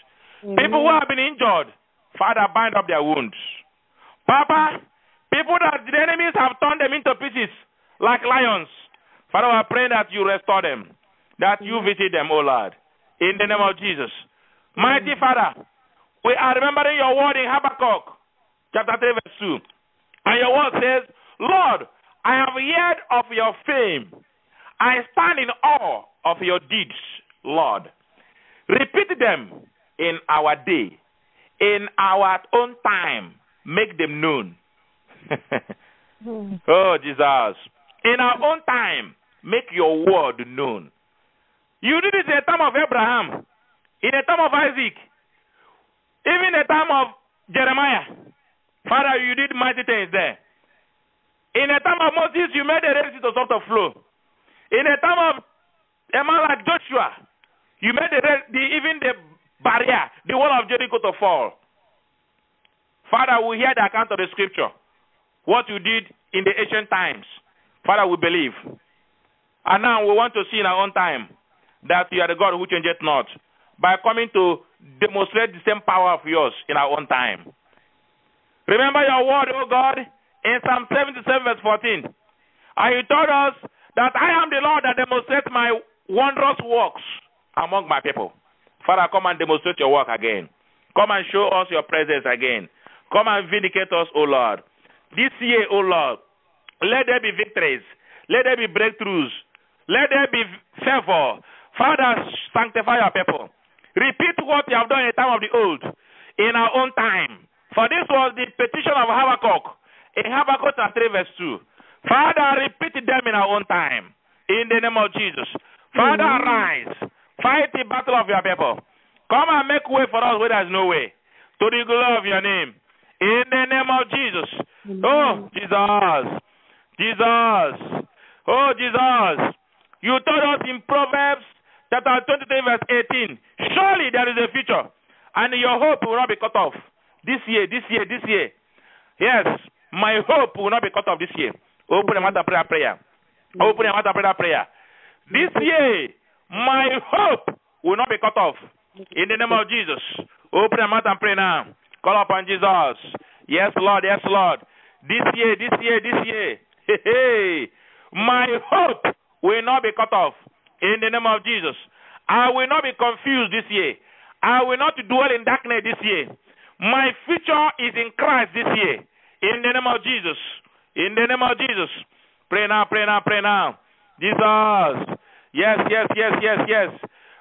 Amen. People who have been injured, Father, bind up their wounds. Papa, people that the enemies have turned them into pieces like lions. Father, I pray that you restore them, that you visit them, O Lord, in the name of Jesus. Mighty Father, we are remembering your word in Habakkuk, chapter 3, verse 2. And your word says, Lord, I have heard of your fame. I stand in awe of your deeds, Lord. Repeat them in our day, in our own time. Make them known. Mm. [laughs] oh, Jesus. In our own time, make your word known. You did it in the time of Abraham, in the time of Isaac, even in the time of Jeremiah. Father, you did mighty things there. In the time of Moses, you made the Red Sea to sort of flow. In the time of a man like Joshua, you made the, the even the barrier, the wall of Jericho to fall. Father, we hear the account of the scripture, what you did in the ancient times. Father, we believe. And now we want to see in our own time that you are the God who changeth not by coming to demonstrate the same power of yours in our own time. Remember your word, O God, in Psalm 77, verse 14. And you told us that I am the Lord that demonstrates my wondrous works among my people. Father, come and demonstrate your work again. Come and show us your presence again. Come and vindicate us, O Lord. This year, O Lord, let there be victories. Let there be breakthroughs. Let there be favor. Father, sanctify your people. Repeat what you have done in the time of the old, in our own time. For this was the petition of Habakkuk in Habakkuk chapter 3, verse 2. Father, repeat them in our own time. In the name of Jesus. Father, arise. Fight the battle of your people. Come and make way for us where there's no way. To the glory of your name. In the name of Jesus. Oh, Jesus. Jesus. Oh, Jesus. You told us in Proverbs chapter 23, verse 18. Surely there is a future, and your hope will not be cut off. This year, this year, this year. Yes, my hope will not be cut off this year. Open your mouth and pray a prayer. Open your mouth and pray a prayer. This year, my hope will not be cut off. In the name of Jesus. Open your mouth and pray now. Call upon Jesus. Yes, Lord. Yes, Lord. This year, this year, this year. [laughs] Hey, hey. My hope will not be cut off. In the name of Jesus. I will not be confused this year. I will not dwell in darkness this year. My future is in Christ this year. In the name of Jesus. In the name of Jesus. Pray now, pray now, pray now. Jesus. Yes, yes, yes, yes, yes.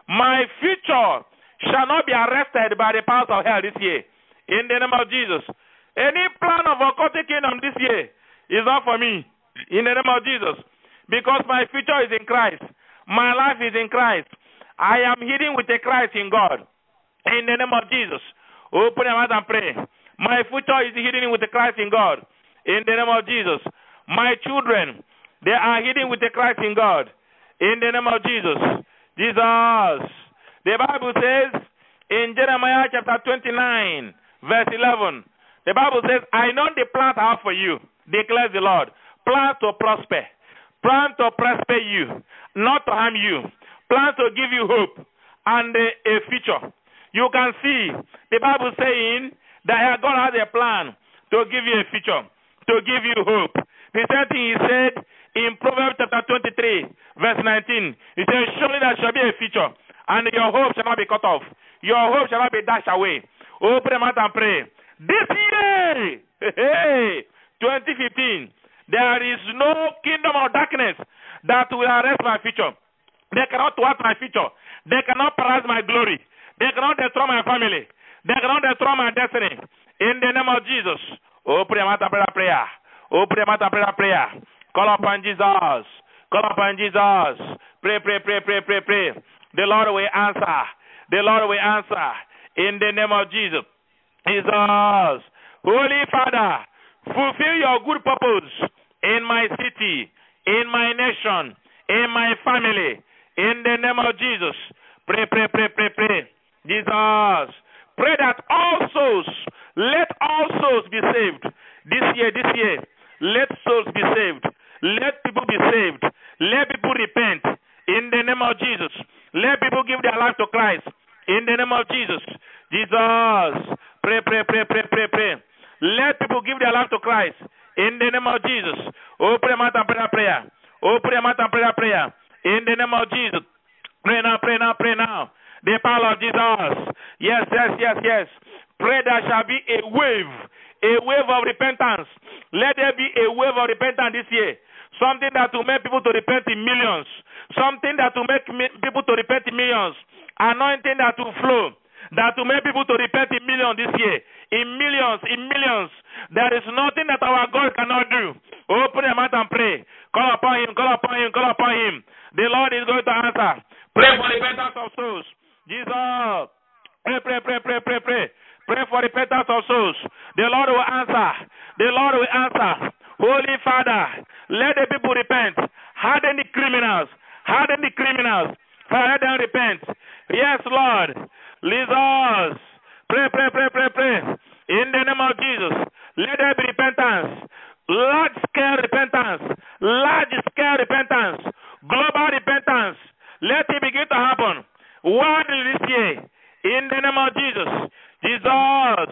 My future shall not be arrested by the powers of hell this year. In the name of Jesus. Any plan of occultic kingdom this year is not for me. In the name of Jesus. Because my future is in Christ. My life is in Christ. I am hidden with a Christ in God. In the name of Jesus. Open your mouth and pray. My future is hidden with the Christ in God. In the name of Jesus. My children, they are hidden with the Christ in God. In the name of Jesus. Jesus. The Bible says in Jeremiah chapter 29, verse 11, the Bible says, I know the plans I have for you, declares the Lord. Plans to prosper, plans to prosper you, not to harm you, plans to give you hope and a, a future. You can see the Bible saying that God has a plan to give you a future, to give you hope. The same thing he said in Proverbs chapter 23, verse 19. it says, Surely there shall be a future, and your hope shall not be cut off. Your hope shall not be dashed away. Open your mouth and pray. This year, hey, 2015, there is no kingdom of darkness that will arrest my future. They cannot thwart my future. They cannot paralyze my glory. They cannot destroy my family. They cannot destroy my destiny. In the name of Jesus. Open your mouth and pray a prayer. Open your mouth and pray a prayer. Call upon Jesus. Call upon Jesus. Pray, pray, pray, pray, pray, pray. The Lord will answer. The Lord will answer. In the name of Jesus. Jesus. Holy Father, fulfill your good purpose in my city, in my nation, in my family. In the name of Jesus. Pray, pray, pray, pray, pray. Jesus. Pray that all souls, let all souls be saved. This year, this year, let souls be saved. Let people be saved. Let people repent. In the name of Jesus. Let people give their life to Christ. In the name of Jesus. Jesus. Pray, pray, pray, pray, pray, pray. Let people give their life to Christ. In the name of Jesus. And pray a prayer. Open your mouth and pray prayer. Oh, In the name of Jesus. Pray now, pray now, pray now. The power of Jesus. Yes, yes, yes, yes. Pray there shall be a wave, a wave of repentance. Let there be a wave of repentance this year. Something that will make people to repent in millions. Something that will make people to repent in millions. Anointing that will flow. That will make people to repent in millions this year. In millions, in millions. There is nothing that our God cannot do. Open your mouth and pray. Call upon Him, call upon Him, call upon Him. The Lord is going to answer. Pray for repentance of souls. Jesus. Pray, pray, pray, pray, pray, pray. Pray for repentance of souls. The Lord will answer. The Lord will answer. Holy Father, let the people repent. Harden the criminals. Harden the criminals. Let them repent. Yes, Lord. Jesus. Pray, pray, pray, pray, pray. In the name of Jesus. Let there be repentance. Large scale repentance. Large scale repentance. Global repentance. Let it begin to happen. Widely this year. In the name of Jesus. Jesus.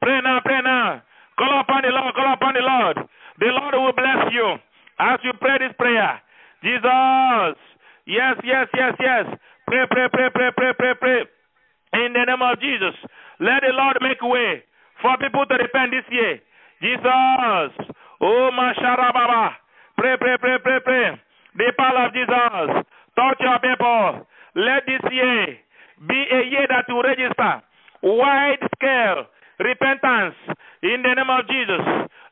Pray now, pray now. Call upon the Lord, call upon the Lord. The Lord will bless you as you pray this prayer. Jesus. Yes, yes, yes, yes. Pray, pray, pray, pray, pray, pray, pray. In the name of Jesus. Let the Lord make way for people to repent this year. Jesus. Oh, Mashara Baba. Pray, pray, pray, pray, pray. The power of Jesus. Touch your people. Let this year be a year that will register wide scale repentance in the name of Jesus.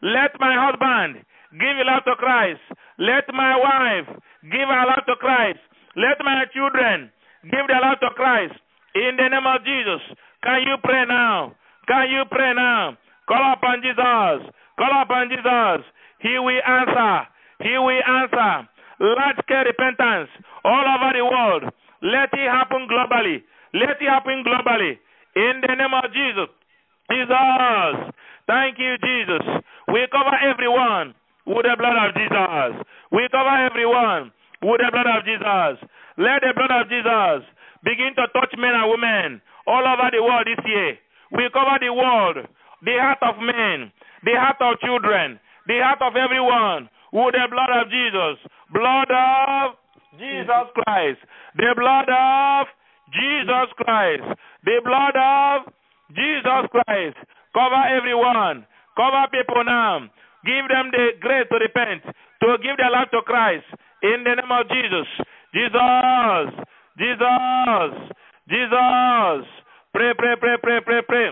Let my husband give a life to Christ. Let my wife give her life to Christ. Let my children give their life to Christ. In the name of Jesus. Can you pray now? Can you pray now. Call upon Jesus. Call upon Jesus. He will answer. He will answer. Large scale repentance all over the world. Let it happen globally. Let it happen globally. In the name of Jesus. Jesus. Thank you, Jesus. We cover everyone with the blood of Jesus. We cover everyone with the blood of Jesus. Let the blood of Jesus begin to touch men and women all over the world this year. We cover the world, the heart of men, the heart of children, the heart of everyone with the blood of Jesus. Blood of Jesus Christ. The blood of Jesus Christ. The blood of Jesus Christ. Cover everyone. Cover people now. Give them the grace to repent, to give their life to Christ. In the name of Jesus. Jesus. Jesus. Jesus. Pray, pray, pray, pray, pray, pray.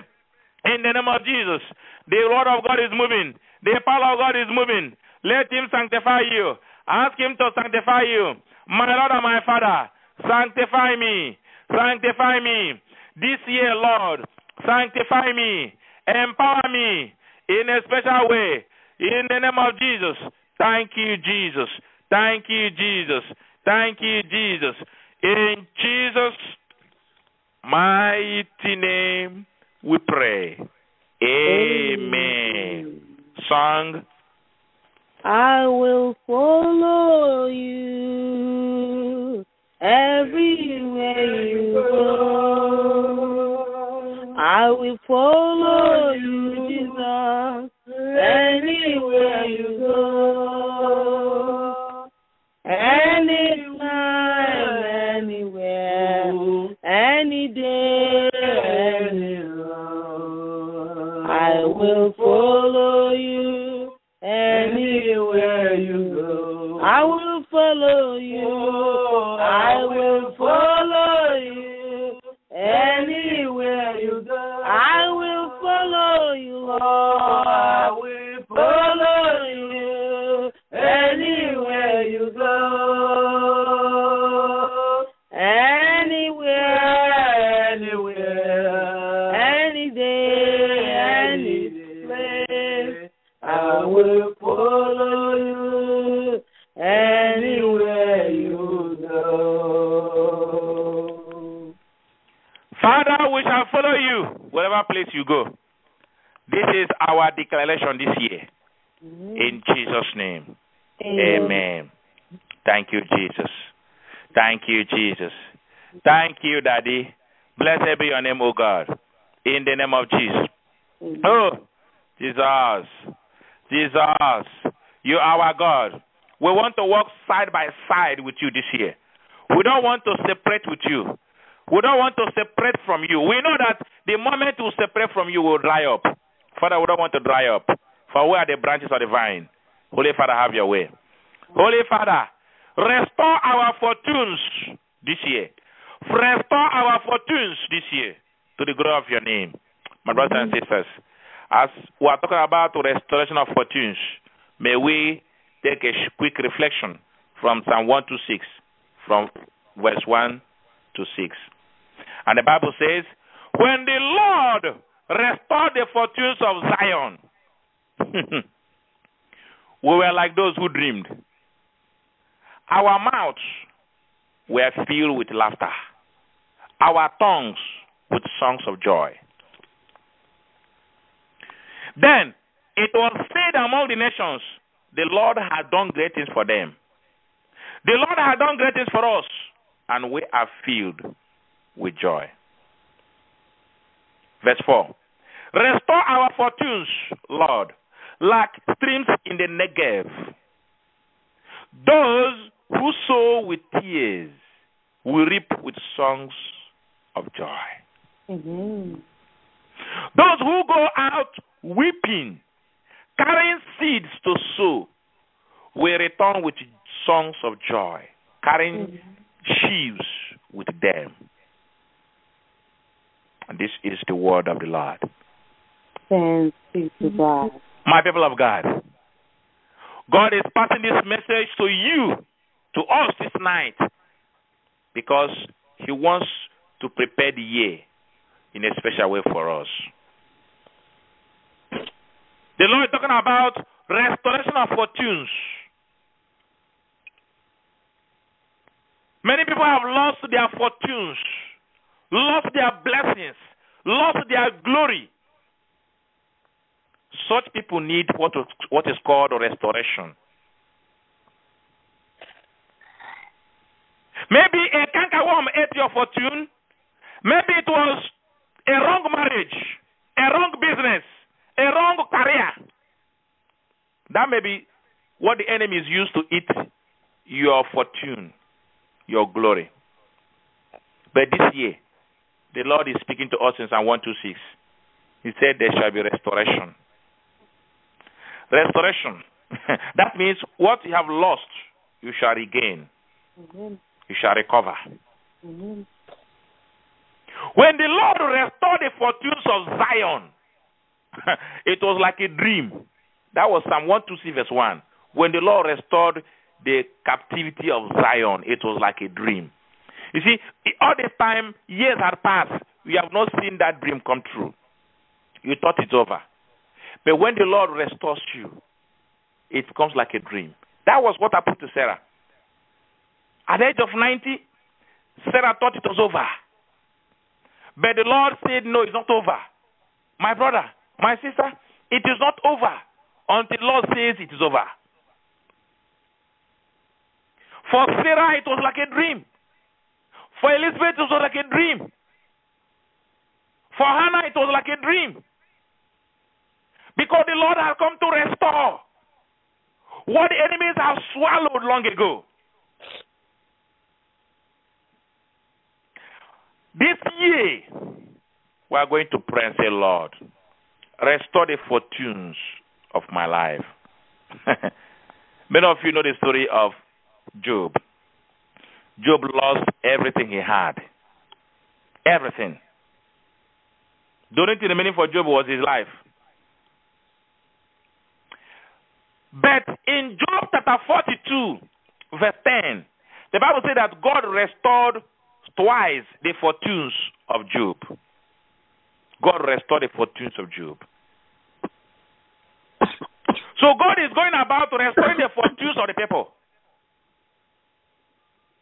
In the name of Jesus. The word of God is moving. The power of God is moving. Let him sanctify you. Ask him to sanctify you. My Lord and my Father, sanctify me. Sanctify me. This year, Lord, sanctify me. Empower me in a special way. In the name of Jesus. Thank you, Jesus. Thank you, Jesus. Thank you, Jesus. In Jesus' mighty name we pray. Amen. Song. I will follow you everywhere you go. I will follow you, Jesus, anywhere you go. Anytime, anywhere, any day, any. I will follow you anywhere you go. I will follow you. Oh. I will follow you anywhere you go. Anywhere, anywhere, any day, any place. I will follow you anywhere you go. Father, we shall follow you wherever place you go. This is our declaration this year. In Jesus' name. Amen. Thank you, Jesus. Thank you, Jesus. Thank you, Daddy. Blessed be your name, O God. In the name of Jesus. Oh, Jesus. Jesus. You are our God. We want to walk side by side with you this year. We don't want to separate with you. We don't want to separate from you. We know that the moment we separate from you will dry up. Father, we don't want to dry up. For where are the branches of the vine. Holy Father, have your way. Holy Father, restore our fortunes this year. Restore our fortunes this year to the glory of your name. My brothers and sisters, as we are talking about restoration of fortunes, may we take a quick reflection from Psalm 126, from verse 1 to 6. And the Bible says, When the Lord restored the fortunes of Zion, [laughs] we were like those who dreamed. Our mouths were filled with laughter, our tongues with songs of joy. Then it was said among the nations, The Lord had done great things for them. The Lord had done great things for us, and we are filled with joy. Verse 4 Restore our fortunes, Lord, like streams in the Negev. Those who sow with tears will reap with songs of joy. Amen. Those who go out weeping, carrying seeds to sow, will return with songs of joy, carrying sheaves with them. And this is the word of the Lord. Thanks be to God. My people of God, God is passing this message to you, to us this night, because He wants to prepare the year in a special way for us. The Lord is talking about restoration of fortunes. Many people have lost their fortunes, lost their blessings, lost their glory. Such people need what what is called restoration. Maybe a cankerworm ate your fortune. Maybe it was a wrong marriage, a wrong business, a wrong career. That may be what the enemy is used to eat your fortune, your glory. But this year, the Lord is speaking to us in Psalm 126. He said, There shall be restoration. Restoration. [laughs] that means what you have lost, you shall regain. Amen. You shall recover. Amen. When the Lord restored the fortunes of Zion, [laughs] it was like a dream. That was Psalm 126, verse 1. When the Lord restored the captivity of Zion, it was like a dream. You see, all this time, years had passed. We have not seen that dream come true. You thought it's over. But when the Lord restores you, it comes like a dream. That was what happened to Sarah. At the age of 90, Sarah thought it was over. But the Lord said, No, it's not over. My brother, my sister, it is not over until the Lord says it is over. For Sarah, it was like a dream. For Elizabeth, it was like a dream. For Hannah, it was like a dream. Because the Lord has come to restore what the enemies have swallowed long ago. This year, we are going to pray and say, Lord, restore the fortunes of my life. [laughs] Many of you know the story of Job. Job lost everything he had. Everything. The only for Job was his life. But in Job chapter 42, verse 10, the Bible says that God restored twice the fortunes of Job. God restored the fortunes of Job. So God is going about restoring the fortunes of the people.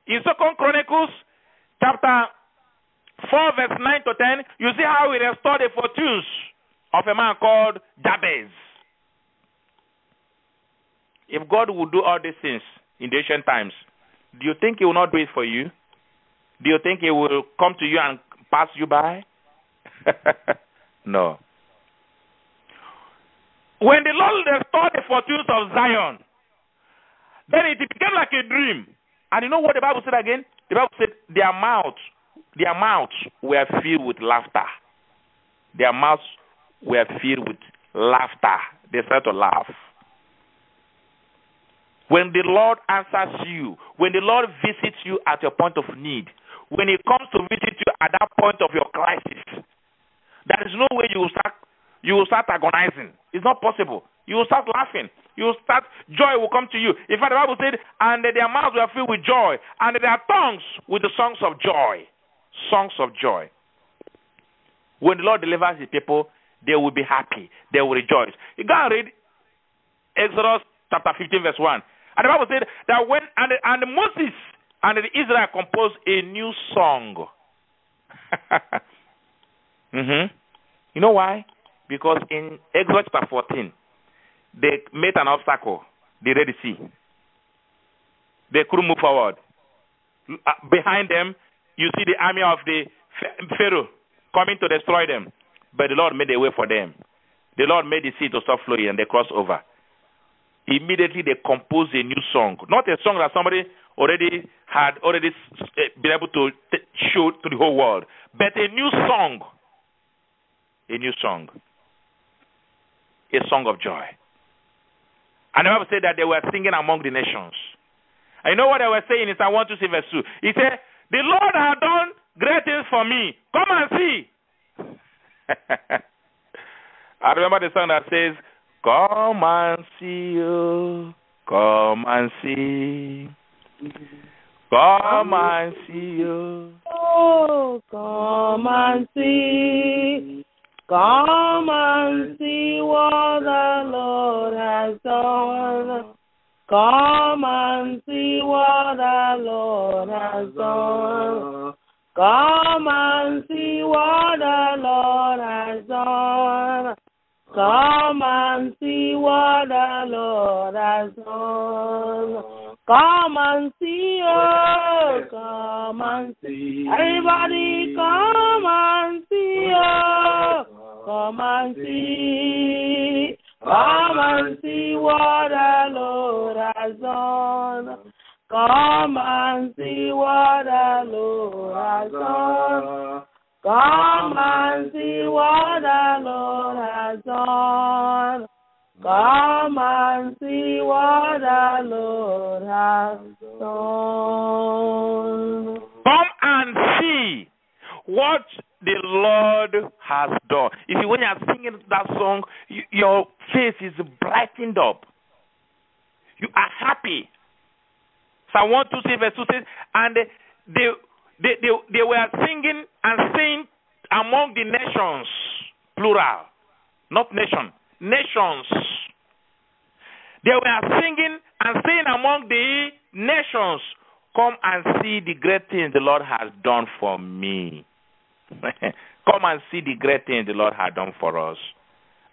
In Second Chronicles chapter 4 verse 9 to 10, you see how he restored the fortunes of a man called Jabez. If God would do all these things in the ancient times, do you think he will not do it for you? Do you think he will come to you and pass you by? [laughs] no. When the Lord restored the fortunes of Zion, then it became like a dream. And you know what the Bible said again? The Bible said their mouths, their mouths were filled with laughter. Their mouths were filled with laughter. They started to laugh. When the Lord answers you, when the Lord visits you at your point of need, when He comes to visit you at that point of your crisis, there is no way you will start you will start agonizing. It's not possible. You will start laughing. You start joy will come to you. In fact, the Bible said, and their mouths were filled with joy, and their tongues with the songs of joy. Songs of joy. When the Lord delivers his people, they will be happy. They will rejoice. You go and read Exodus chapter 15, verse 1. And the Bible said that when and, and Moses and Israel composed a new song. [laughs] mm-hmm. You know why? Because in Exodus chapter 14, they made an obstacle, the Red Sea. They couldn't move forward. Uh, behind them, you see the army of the Pharaoh coming to destroy them. But the Lord made a way for them. The Lord made the sea to stop flowing and they crossed over. Immediately they composed a new song. Not a song that somebody already had already eh, been able to show to the whole world, but a new song. A new song. A song of joy. And the Bible said that they were singing among the nations. You know what they were saying in Psalm 1 to see verse 2? He said, The Lord had done great things for me. Come and see. [laughs] I remember the song that says, Come and see you. Come and see. Come and see you. Oh, come and see. Come and see what the Lord has done. Come and see what the Lord has done. Come and see what the Lord has done. Come and see what the Lord has done. Come and see, oh, come and see. Everybody, come and see, oh, come and see. Come and see what the Lord has done. Come and see what the Lord has done. Come and see what the Lord has done. Come and see what the Lord has done. Come and see what the Lord has done. If you, when you are singing that song, you, your face is brightened up. You are happy. Psalm 1, 2, 3, verse 2 says, and they, they, they, they were singing and saying among the nations, plural, not nation, nations. They were singing and saying among the nations, Come and see the great things the Lord has done for me. [laughs] Come and see the great things the Lord has done for us.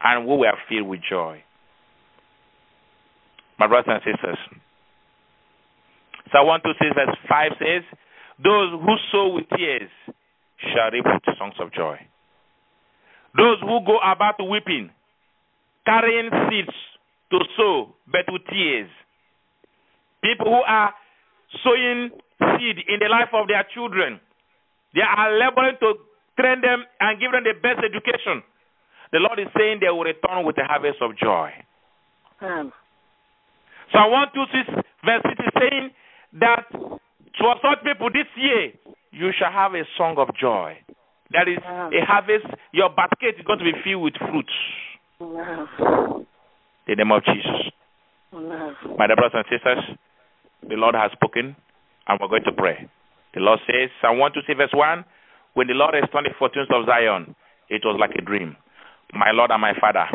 And we were filled with joy. My brothers and sisters. Psalm 126 verse 5 says, Those who sow with tears shall reap with songs of joy. Those who go about weeping, carrying seeds to sow, but with tears. People who are sowing seed in the life of their children. They are laboring to train them and give them the best education. The Lord is saying they will return with a harvest of joy. So I Um, Psalm 126 verse 6 is saying that for such people this year, you shall have a song of joy. That is Wow. a harvest. Your basket is going to be filled with fruits. wow. In the name of Jesus. Wow. My dear brothers and sisters, the Lord has spoken, and we're going to pray. The Lord says, Psalm 126 verse 1, when the Lord restored the fortunes of Zion, it was like a dream. My Lord and my Father,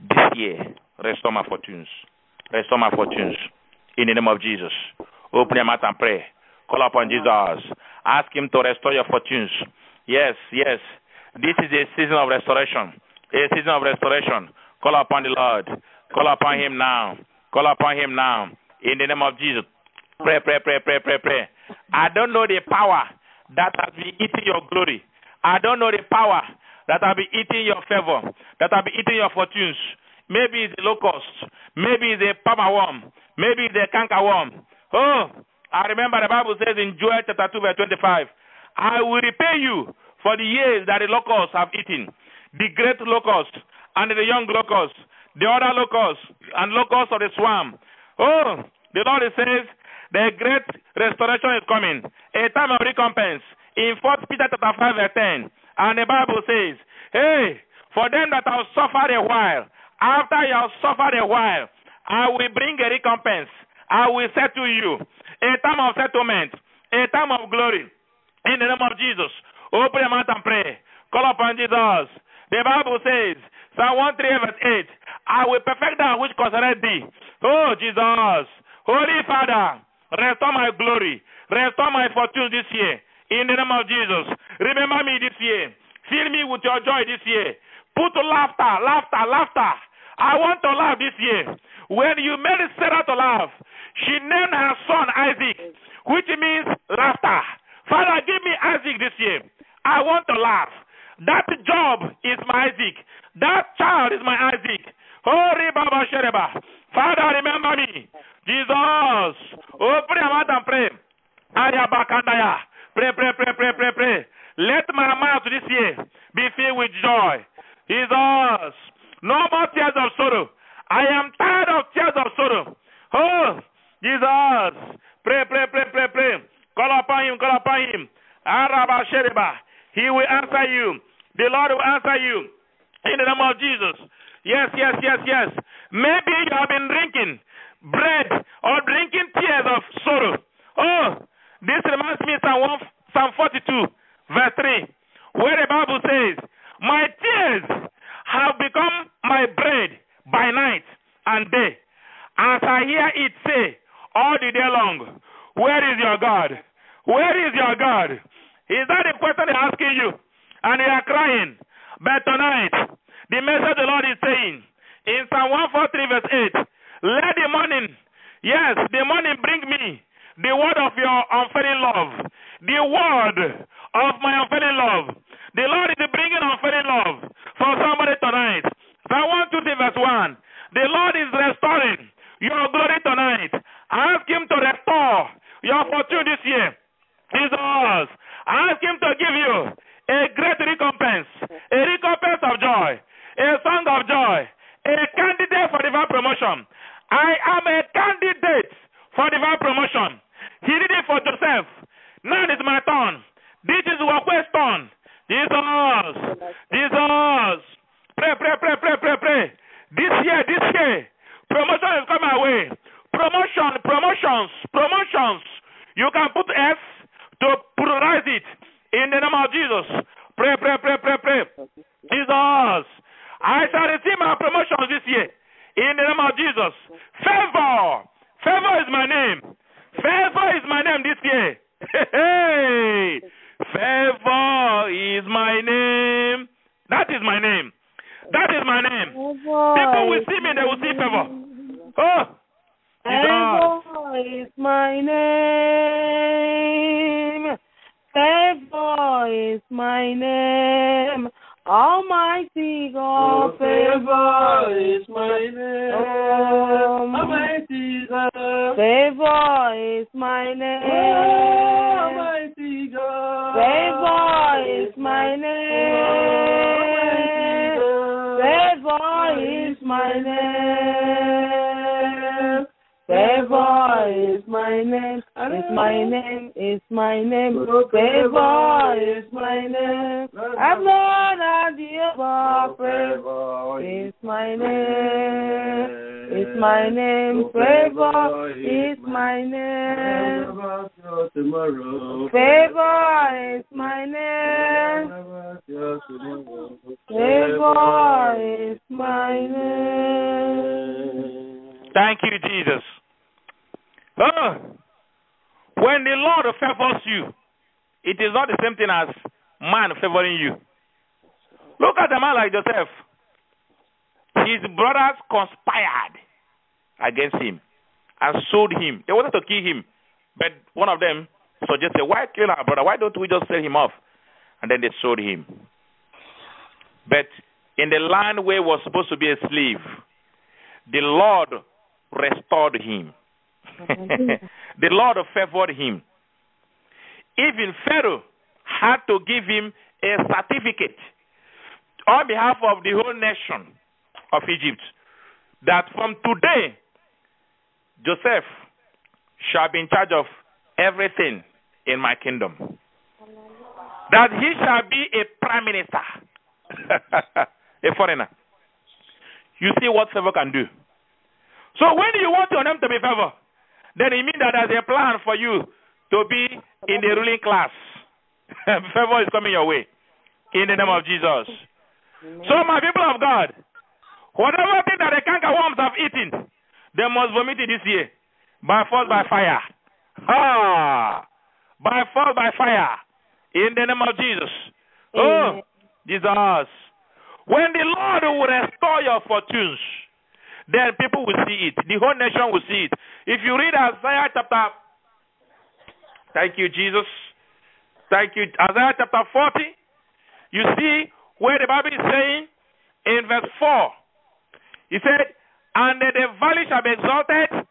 this year, restore my fortunes. Restore my fortunes. In the name of Jesus. Open your mouth and pray. Call upon Jesus. Ask Him to restore your fortunes. Yes, yes. This is a season of restoration. A season of restoration. Call upon the Lord. Call upon Him now. Call upon Him now. In the name of Jesus. Pray, pray, pray, pray, pray, pray. I don't know the power that has been eating your glory. I don't know the power that has been eating your favor, that has been eating your fortunes. Maybe it's a locust. Maybe it's a palmer worm. Maybe it's a canker worm. Oh, I remember the Bible says in Joel chapter 2, verse 25, I will repay you for the years that the locusts have eaten, the great locust and the young locust, the other locust and locusts of the swamp. Oh, the Lord says the great restoration is coming, a time of recompense. In 4 Peter chapter 5, verse 10, and the Bible says, Hey, for them that have suffered a while, after you have suffered a while, I will bring a recompense. I will settle you. A time of settlement, a time of glory. In the name of Jesus, open your mouth and pray. Call upon Jesus. The Bible says, Psalm 138 verse 8, I will perfect that which concerneth thee. Oh, Jesus. Holy Father, restore my glory. Restore my fortune this year. In the name of Jesus. Remember me this year. Fill me with your joy this year. Put laughter, laughter, laughter. I want to laugh this year. When you made Sarah to laugh, she named her son Isaac, which means laughter. Father, give me Isaac this year. I want to laugh. That job is my Isaac. That child is my Isaac. Hori Baba Shereba. Father, remember me. Jesus. Open your mouth and pray. Ayabakandaya. Pray, pray, pray, pray, pray, pray. Let my mouth this year be filled with joy. Jesus. No more tears of sorrow. I am tired of tears of sorrow. Oh, Jesus. Pray, pray, pray, pray, pray. Call upon him, call upon him. Araba Shereba. He will answer you. The Lord will answer you. In the name of Jesus. Yes, yes, yes, yes. Maybe you have been drinking bread or drinking tears of sorrow. Oh, this reminds me of Psalm, 1, Psalm 42, verse 3, where the Bible says, My tears have become my bread by night and day. As I hear it say all the day long, Where is your God? Where is your God? Is that the question they're asking you? And you are crying. But tonight, the message the Lord is saying in Psalm 143, verse 8 Let the morning, yes, the morning bring me the word of your unfailing love, the word of my unfailing love. The Lord is bringing unfailing love for somebody tonight. Psalm 123, verse 1. The Lord is restoring your glory tonight. Ask Him to restore your fortune this year. Jesus, ask Him to give you a great recompense, a recompense of joy, a song of joy, a candidate for divine promotion. I am a candidate for divine promotion. He did it for Joseph. Now it's my turn. This is your question. Jesus, Jesus. Pray, pray, pray, pray, pray, pray. This year, this year, promotion is coming my way. Promotion, promotions, promotions. You can put S to pluralize it in the name of Jesus. Pray, pray, pray, pray, pray. Jesus, I shall receive my promotions this year in the name of Jesus. Favor, favor is my name. Favor is my name this year. Hey, favor is my name. That is my name. That is my name. People will see me, they will see favor. Oh. Favor is my name. Favor is my name. Almighty God, Oh, favor is my Um, name. Almighty God. Favor is my Oh, name. Almighty God. Favor is my name. Favor is my name. Favor is my name. Is my name. Is my name. Favor is my name. I'm Lord and. Favor is my name. Is my name. Favor is my name. Favor is my name. Favor is my name. Thank you, Jesus. Oh, when the Lord favors you, it is not the same thing as man favoring you. Look at a man like Joseph. His brothers conspired against him and sold him. They wanted to kill him, but one of them suggested, Why kill our brother? Why don't we just sell him off? And then they sold him. But in the land where he was supposed to be a slave, the Lord restored him. [laughs] the Lord favored him. Even Pharaoh had to give him a certificate on behalf of the whole nation of Egypt that from today, Joseph shall be in charge of everything in my kingdom. That he shall be a prime minister, [laughs] a foreigner. You see what favor can do. So when you want your name to be favor, then it means that there's a plan for you to be in the ruling class. [laughs] favor is coming your way in the name of Jesus. So my people of God, whatever thing that the cankerworms have eaten, they must vomit it this year by force by fire. Ah, by force by fire in the name of Jesus. Oh, Jesus. When the Lord will restore your fortunes, then people will see it. The whole nation will see it. If you read Isaiah chapter, thank you, Jesus. Thank you. Isaiah chapter 40, you see where the Bible is saying in verse 4, he said, And the valley shall be exalted.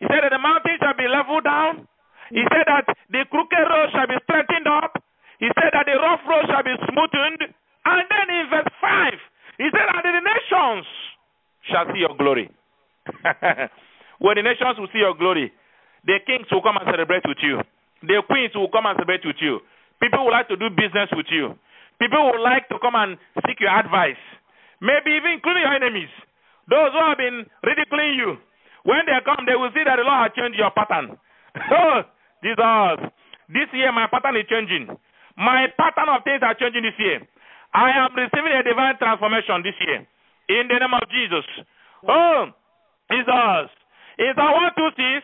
He said that the mountain shall be leveled down. He said that the crooked road shall be straightened up. He said that the rough road shall be smoothened. And then in verse 5, he said, And the nations shall see your glory. [laughs] when the nations will see your glory, the kings will come and celebrate with you. The queens will come and celebrate with you. People will like to do business with you. People would like to come and seek your advice. Maybe even including your enemies. Those who have been ridiculing you. When they come, they will see that the Lord has changed your pattern. [laughs] oh, Jesus. This year, my pattern is changing. My pattern of things are changing this year. I am receiving a divine transformation this year. in the name of Jesus. Oh, Jesus. In Psalm 126,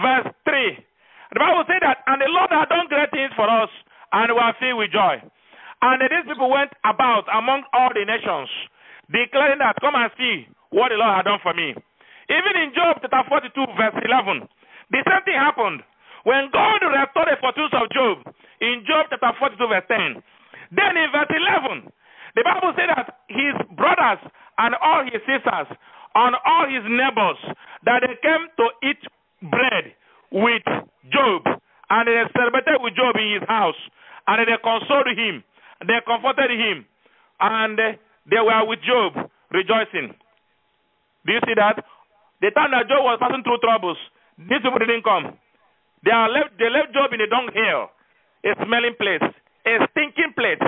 verse 3, the Bible says that, and the Lord has done great things for us, and we are filled with joy. And these people went about among all the nations, declaring that, Come and see what the Lord had done for me. Even in Job chapter 42, verse 11, the same thing happened. When God restored the fortunes of Job in Job chapter 42, verse 10, then in verse 11, the Bible said that his brothers and all his sisters and all his neighbors, that they came to eat bread with Job, and they celebrated with Job in his house, and they consoled him, they comforted him, and uh, they were with Job rejoicing. Do you see that? The time that Job was passing through troubles, these people didn't come. They are left. They left Job in a dunghill, a smelling place, a stinking place.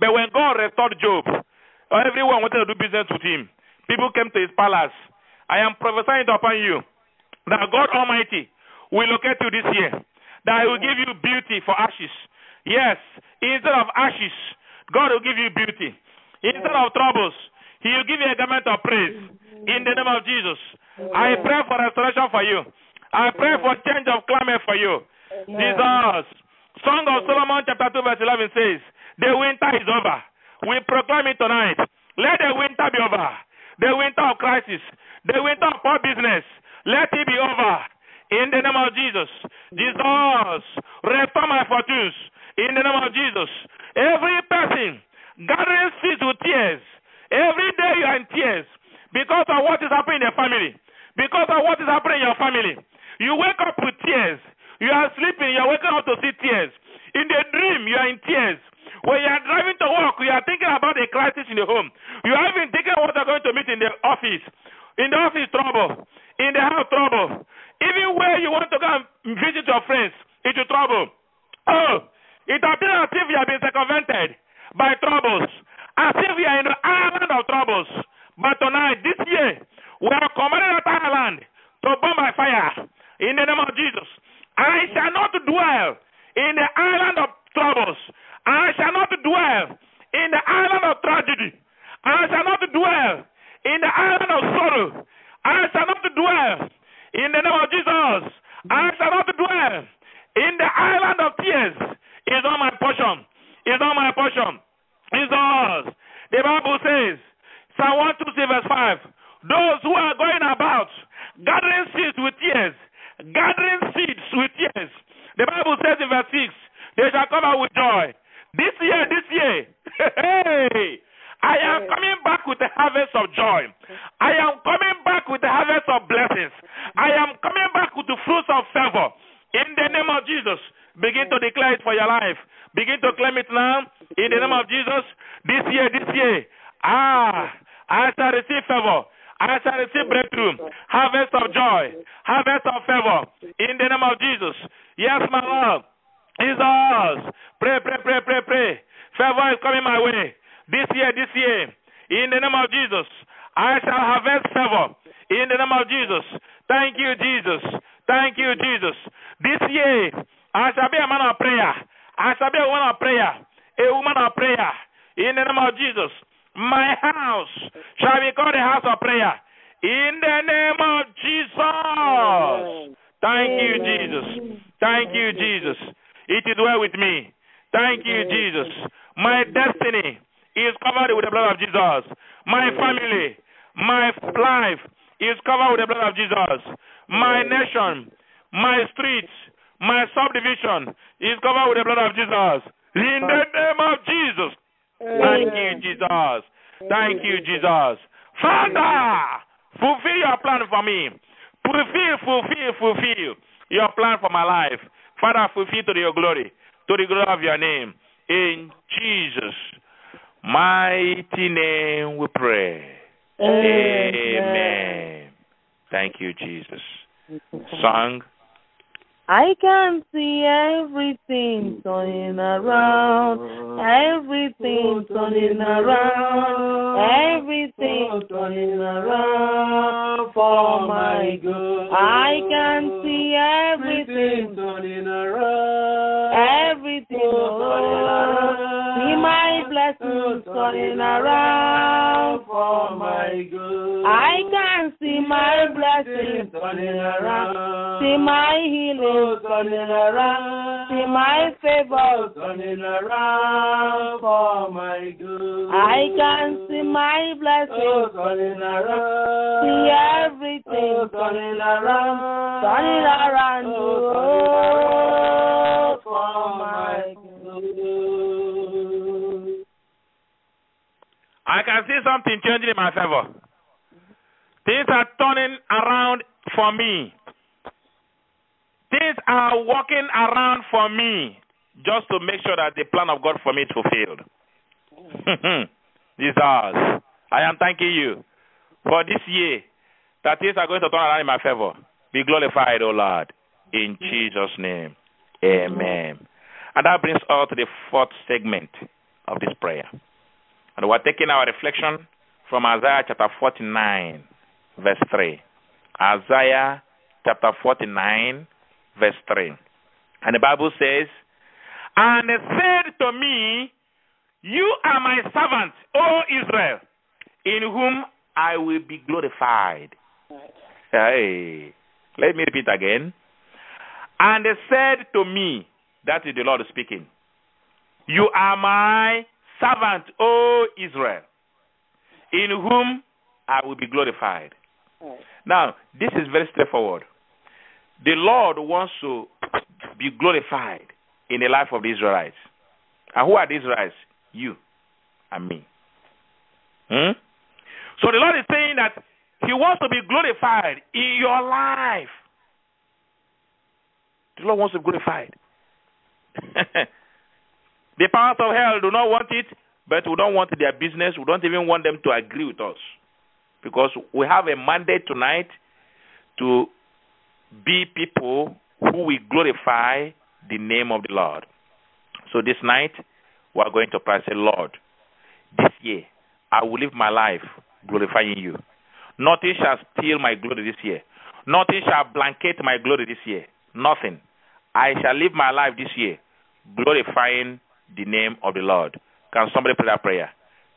But when God restored Job, everyone wanted to do business with him. People came to his palace. I am prophesying upon you that God Almighty will locate you this year. That He will give you beauty for ashes. Yes, instead of ashes, God will give you beauty. Instead of troubles, He will give you a garment of praise. In the name of Jesus, I pray for restoration for you. I pray for change of climate for you. Jesus. Song of Solomon chapter 2 verse 11 says, the winter is over. We proclaim it tonight. Let the winter be over. The winter of crisis. The winter of poor business. Let it be over. In the name of Jesus. Jesus. Restore my fortunes. In the name of Jesus. Every person gathering seeds with tears. Every day you are in tears because of what is happening in your family. Because of what is happening in your family. You wake up with tears. You are sleeping, you are waking up to see tears. In the dream, you are in tears. When you are driving to work, you are thinking about a crisis in the home. You are even thinking what you are going to meet in the office. In the office, trouble. In the house, trouble. Even where you want to go and visit your friends, into trouble. Oh, it appears as if you have been circumvented by troubles. As if you are in the island of troubles. But tonight, this year, we are commanded that island to burn by fire. In the name of Jesus. I shall not dwell in the island of troubles. I shall not dwell in the island of tragedy. I shall not dwell in the island of sorrow. I shall not dwell in the name of Jesus. I shall not dwell in the island of tears. Is not my portion. Is not my portion. It's ours. The Bible says, Psalm 126 verse 5. Those who are going about gathering seeds with tears, gathering seeds with tears. The Bible says in verse 6, they shall come out with joy. This year, this year, [laughs] hey, I am coming back with a harvest of joy. I am coming back with a harvest of blessings. I am coming back with the fruits of favor. In the name of Jesus, begin to declare it for your life. Begin to claim it now. In the name of Jesus, this year, this year, ah, I shall receive favor. I shall receive breakthrough, harvest of joy, harvest of favor. In the name of Jesus. Yes, my Lord. Jesus. Pray, pray, pray, pray, pray. Favor is coming my way. This year, this year. In the name of Jesus. I shall harvest favor. In the name of Jesus. Thank you, Jesus. Thank you, Jesus. This year, I shall be a man of prayer. I shall be a woman of prayer. A woman of prayer. In the name of Jesus. My house shall be called a house of prayer. In the name of Jesus. Thank you, Jesus. Thank you, Jesus. It is well with me. Thank you, Jesus. My destiny is covered with the blood of Jesus. My family, my life is covered with the blood of Jesus. My nation, my streets, my subdivision is covered with the blood of Jesus. In the name of Jesus. Thank you, Jesus. Thank you, Jesus. Father, fulfill your plan for me. Fulfill, fulfill, fulfill your plan for my life. Father, fulfill to your glory, to the glory of your name. In Jesus' mighty name we pray. Amen. Thank you, Jesus. Song. I can see everything turning around, everything turning around, everything turning around for my good. I can see everything turning around. everything turning around. My blessings turning around for my good. I can see my blessings turning around. See my healing turning around. See my favor turning around for my good. I can see my blessings turning around. See everything oh, turning around. Turning around. Oh, I can see something changing in my favor. Things are turning around for me. Things are working around for me just to make sure that the plan of God for me is fulfilled. [laughs] Jesus, I am thanking you for this year that things are going to turn around in my favor. Be glorified, O Lord, in Jesus' name. Amen. And that brings us to the fourth segment of this prayer. And we're taking our reflection from Isaiah chapter 49, verse 3. Isaiah chapter 49, verse 3. And the Bible says, And he said to me, You are my servant, O Israel, in whom I will be glorified. Hey, let me repeat again. And he said to me, that is the Lord speaking, You are my servant, O Israel, in whom I will be glorified. Now, this is very straightforward. The Lord wants to be glorified in the life of the Israelites. And who are the Israelites? You and me. Hmm? So the Lord is saying that He wants to be glorified in your life. The Lord wants to be glorified. [laughs] the powers of hell do not want it, but we don't want their business. We don't even want them to agree with us. Because we have a mandate tonight to be people who will glorify the name of the Lord. So this night, we are going to pray say, Lord, this year, I will live my life glorifying you. Nothing shall steal my glory this year. Nothing shall blanket my glory this year. Nothing. I shall live my life this year glorifying the name of the Lord. Can somebody pray that prayer?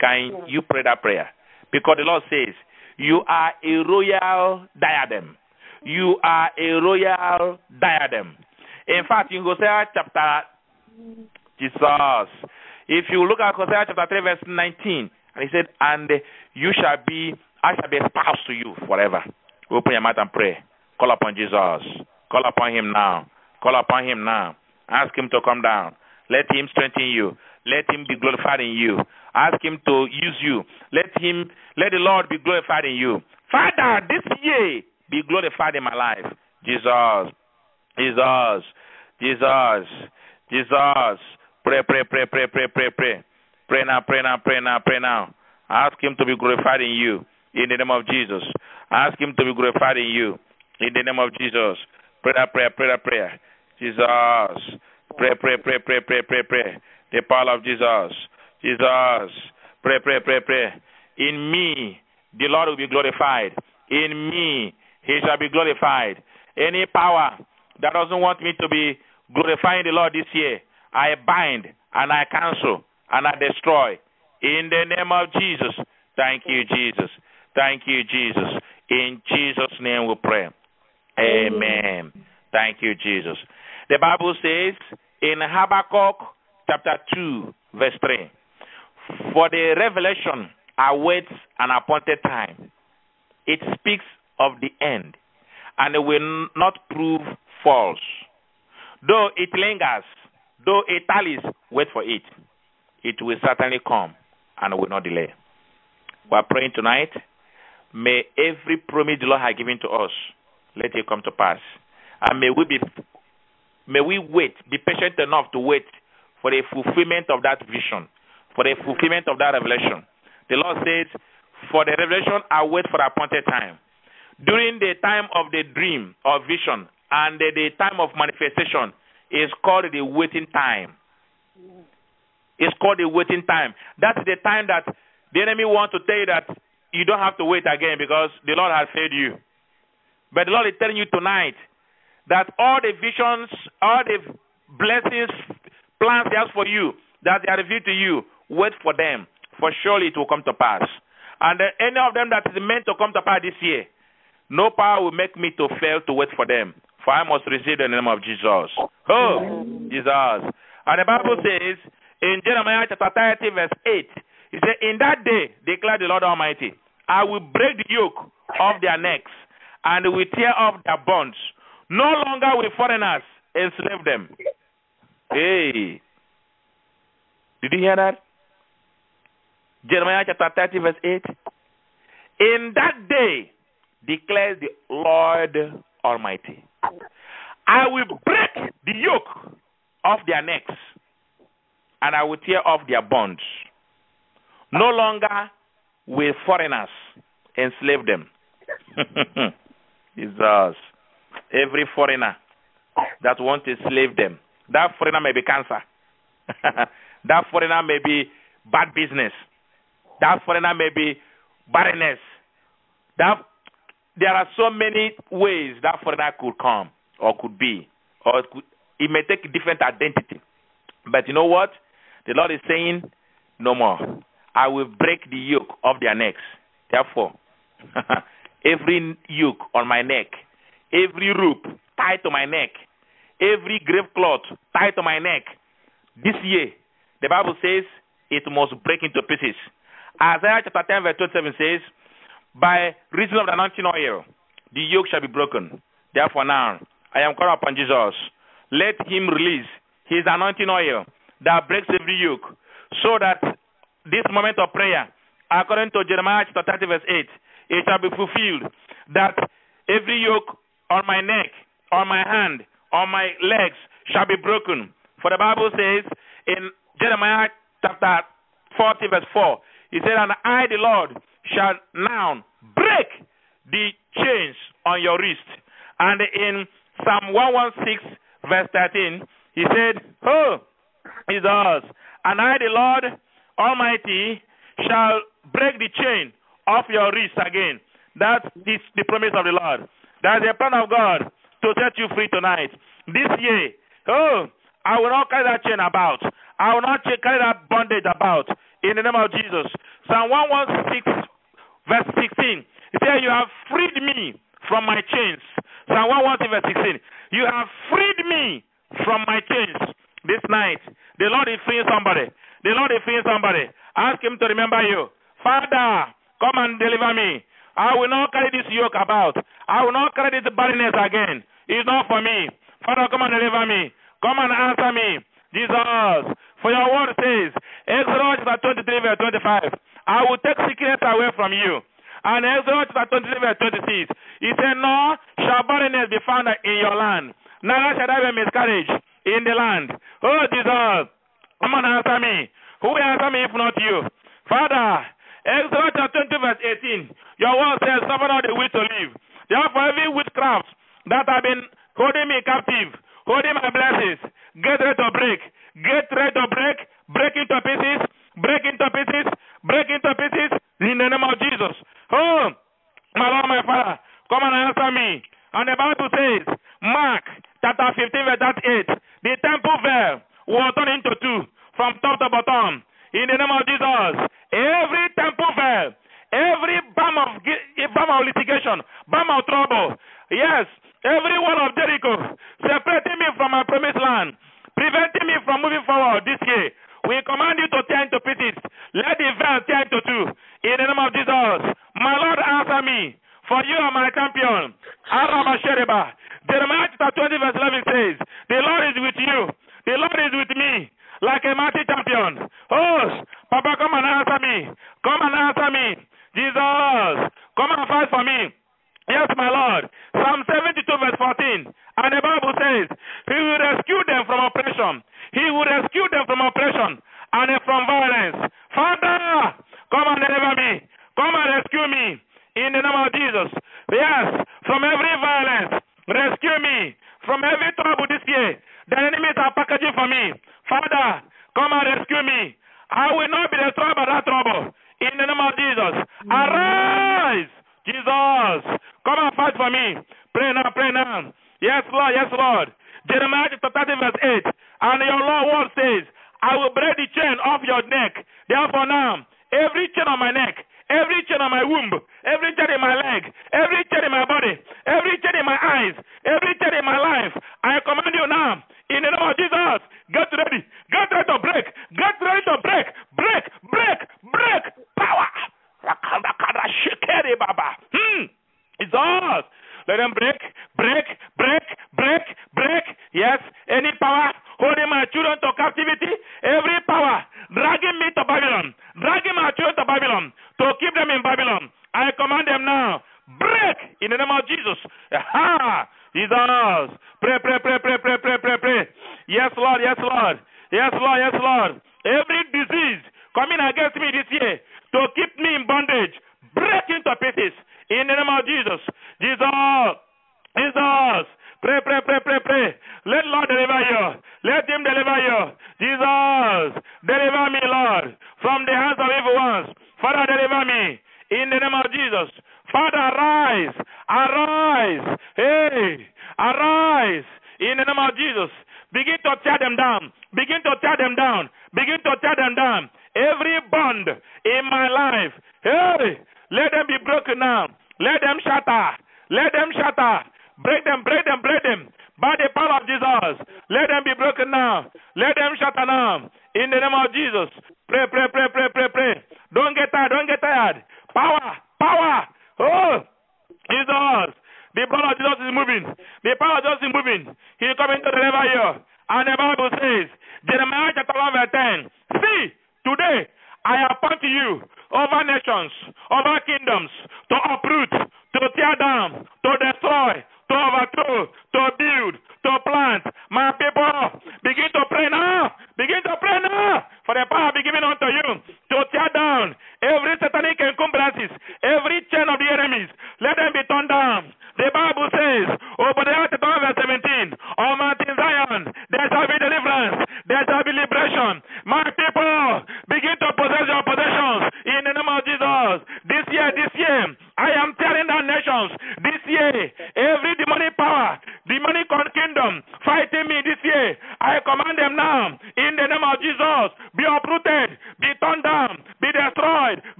Can you pray that prayer? Because the Lord says, You are a royal diadem. You are a royal diadem. In fact, in Hosea chapter Jesus, if you look at Hosea chapter 3, verse 19, and he said, And you shall be, I shall be espoused to you forever. Open your mouth and pray. Call upon Jesus. Call upon him now. Call upon him now. Ask him to come down. Let him strengthen you. Let him be glorified in you. Ask him to use you. Let him let the Lord be glorified in you. Father, this year be glorified in my life. Jesus. Jesus. Jesus. Jesus. Pray, pray, pray, pray, pray, pray, pray. Pray now, pray now, pray now, pray now. Ask him to be glorified in you. In the name of Jesus. Ask him to be glorified in you. In the name of Jesus. Prayer, pray that prayer. Jesus. Pray, pray, pray, pray, pray, pray, pray. The power of Jesus. Jesus. Pray, pray, pray, pray. In me, the Lord will be glorified. In me, he shall be glorified. Any power that doesn't want me to be glorifying the Lord this year, I bind and I cancel and I destroy. In the name of Jesus. Thank you, Jesus. Thank you, Jesus. In Jesus' name we pray. Amen. Thank you, Jesus. The Bible says in Habakkuk chapter 2, verse 3 For the revelation awaits an appointed time, it speaks of the end, and it will not prove false. Though it lingers, though it tallies, wait for it. It will certainly come and will not delay. We are praying tonight. May every promise the Lord has given to us, let it come to pass. And may we be may we wait, be patient enough to wait for the fulfillment of that vision, for the fulfillment of that revelation. The Lord says, For the revelation I wait for appointed time. During the time of the dream or vision and the, the time of manifestation is called the waiting time. It's called the waiting time. That's the time that the enemy wants to tell you that you don't have to wait again because the Lord has failed you. But the Lord is telling you tonight that all the visions, all the blessings, plans has for you, that they are revealed to you, wait for them. for surely it will come to pass. And any of them that is meant to come to pass this year, no power will make me to fail to wait for them. For I must receive the name of Jesus. Oh, Jesus. And the Bible says in Jeremiah chapter 30, verse 8, He said, In that day, declare the Lord Almighty, I will break the yoke of their necks and will tear off their bonds. No longer will foreigners enslave them. Hey. Did you hear that? Jeremiah chapter 30, verse 8. In that day, declares the Lord Almighty, I will break the yoke of their necks and I will tear off their bonds. No longer will foreigners enslave them. [laughs] Jesus. Every foreigner that wants to enslave them, that foreigner may be cancer. [laughs] that foreigner may be bad business. That foreigner may be barrenness. That there are so many ways that foreigner could come or could be, or it, could, it may take different identity. But you know what? The Lord is saying, no more. I will break the yoke of their necks. Therefore, [laughs] every yoke on my neck, every rope tied to my neck, every grave cloth tied to my neck, this year, the Bible says it must break into pieces. Isaiah chapter 10, verse 27 says, By reason of the anointing oil, the yoke shall be broken. Therefore, now, I am calling upon Jesus. Let him release his anointing oil that breaks every yoke, so that this moment of prayer, according to Jeremiah chapter 30, verse 8, it shall be fulfilled that every yoke on my neck, on my hand, on my legs shall be broken. For the Bible says in Jeremiah chapter 40, verse 4, he said, And I, the Lord, shall now break the chains on your wrist. And in Psalm 116, verse 13, he said, Oh, Jesus, and I, the Lord Almighty, shall break the chain off your wrist again. That's the promise of the Lord. That's the plan of God to set you free tonight. This year, oh, I will not carry that chain about. I will not carry that bondage about. In the name of Jesus. Psalm 116, verse 16. He said, You have freed me from my chains. Psalm 116, verse 16. You have freed me from my chains this night. The Lord is freeing somebody. The Lord is freeing somebody. Ask Him to remember you. Father, come and deliver me. I will not carry this yoke about. I will not carry this barrenness again. It's not for me. Father, come and deliver me. Come and answer me. Jesus. For your word says, Exodus chapter 23, verse 25, I will take sickness away from you. And Exodus chapter 23, verse 26, he said, Nor shall barrenness be found in your land, neither shall there be miscarriage in the land. Oh, Jesus, come and answer me. Who will answer me if not you? Father, Exodus chapter 20, verse 18, your word says, Suffer not the will to live. Therefore, every witchcraft that have been holding me captive, holding my blessings, get ready to break. Get ready to break. Break into pieces. Break into pieces. Break into pieces.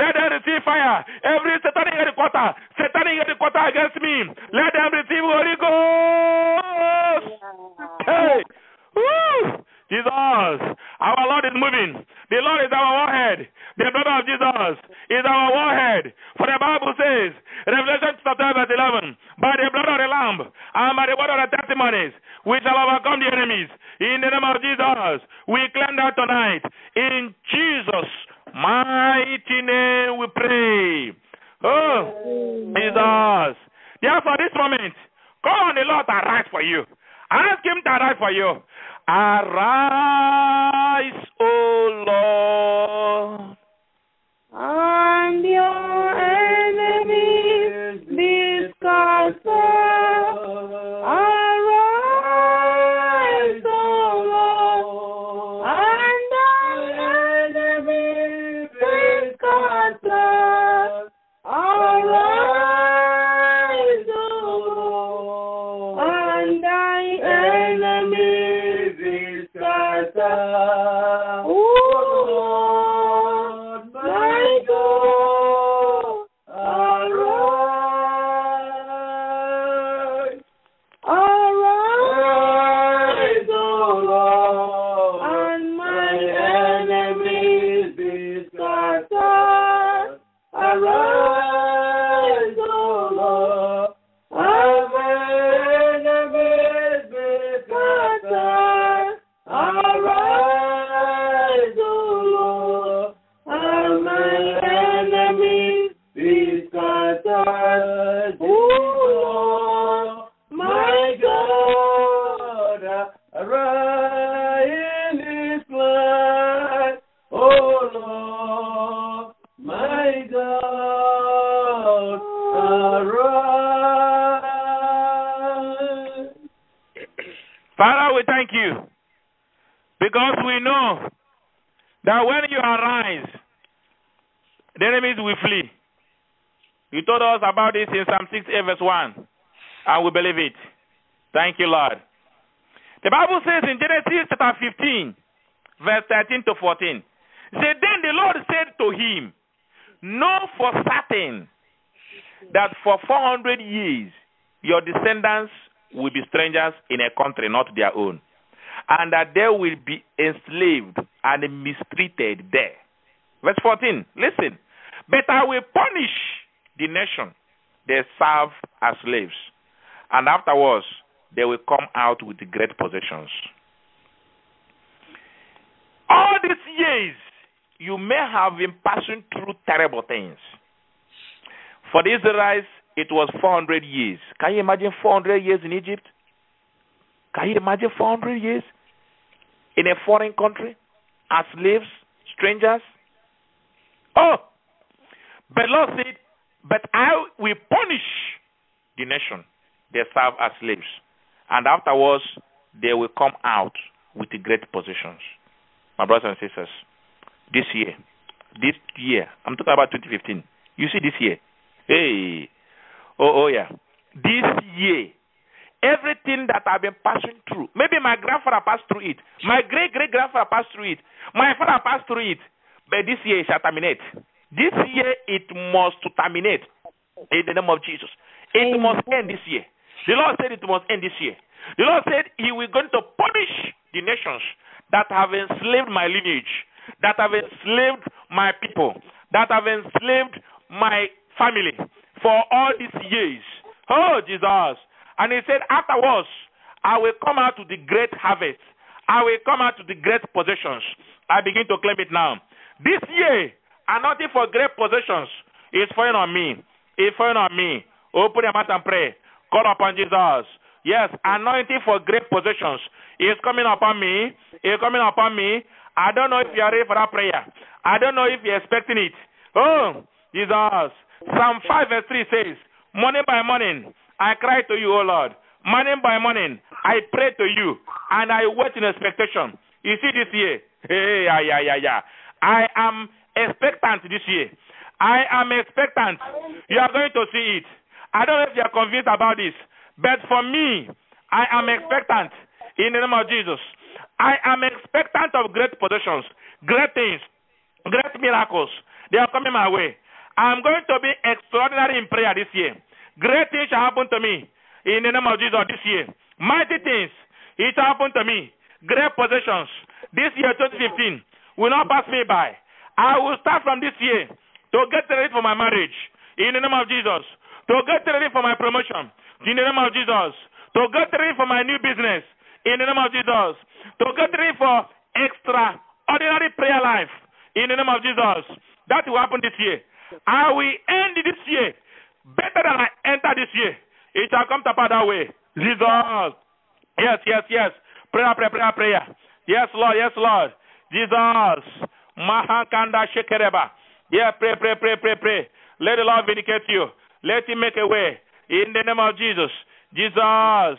Let them receive fire. Every satanic headquarter, satanic headquarter against me. Let them receive Holy Ghost. Hey. Woo. Jesus, our Lord is moving. The Lord is our warhead. The blood of Jesus is our warhead. For the Bible says, Revelation chapter 11, by the blood of the Lamb and by the word of the testimonies, we shall overcome the enemies. In the name of Jesus, we claim that tonight. In Jesus' Mighty name we pray. Oh, Jesus. Therefore, this moment, call on the Lord to arise for you. Ask Him to arise for you. Arise, O Lord. and your thank you because we know that when you arise, the enemies will flee. You told us about this in Psalm 68, verse 1, and we believe it. Thank you, Lord. The Bible says in Genesis chapter 15, verse 13 to 14, said, Then the Lord said to him, Know for certain that for 400 years your descendants will be strangers in a country not their own and that they will be enslaved and mistreated there. Verse 14, listen. But I will punish the nation they serve as slaves, and afterwards they will come out with great possessions. All these years, you may have been passing through terrible things. For the Israelites, it was 400 years. Can you imagine 400 years in Egypt? Can you imagine 400 years in a foreign country as slaves, strangers? Oh, but Lord said, But I will punish the nation they serve as slaves, and afterwards they will come out with great positions. My brothers and sisters, this year, this year, I'm talking about 2015. You see this year, hey, oh, oh yeah, this year, everything that I've been passing through, maybe my grandfather passed through it, my great great grandfather passed through it, my father passed through it, but this year it shall terminate. This year it must terminate in the name of Jesus. It Amen. must end this year. The Lord said it must end this year. The Lord said He will going to punish the nations that have enslaved my lineage, that have enslaved my people, that have enslaved my family for all these years. Oh, Jesus. And He said, afterwards, I will come out to the great harvest. I will come out to the great possessions. I begin to claim it now. This year, anointing for great possessions is falling on me. It's falling on me. Open your mouth and pray. Call upon Jesus. Yes, anointing for great possessions is coming upon me. It's coming upon me. I don't know if you are ready for that prayer. I don't know if you're expecting it. Oh, Jesus. Psalm 5 verse 3 says, Morning by morning, I cry to you, O Lord. Morning by morning, I pray to you, and I wait in expectation. You see this year? Hey, yeah, yeah, yeah, yeah. I am expectant this year. I am expectant. You are going to see it. I don't know if you are convinced about this, but for me, I am expectant in the name of Jesus. I am expectant of great possessions, great things, great miracles. They are coming my way. I'm going to be extraordinary in prayer this year. Great things shall happen to me in the name of Jesus this year. Mighty things, it shall happen to me. Great possessions. This year, 2015, will not pass me by. I will start from this year to get ready for my marriage in the name of Jesus. To get ready for my promotion in the name of Jesus. To get ready for my new business in the name of Jesus. To get ready for extraordinary prayer life in the name of Jesus. That will happen this year. I will end this year better than I enter this year. It shall come to pass that way. Jesus. Yes, yes, yes. Prayer, prayer, prayer, prayer. Yes, Lord, yes, Lord. Jesus. Mahakanda Shekereba. Yeah, pray, pray, pray, pray, pray. Let the Lord vindicate you. Let him make a way. In the name of Jesus. Jesus.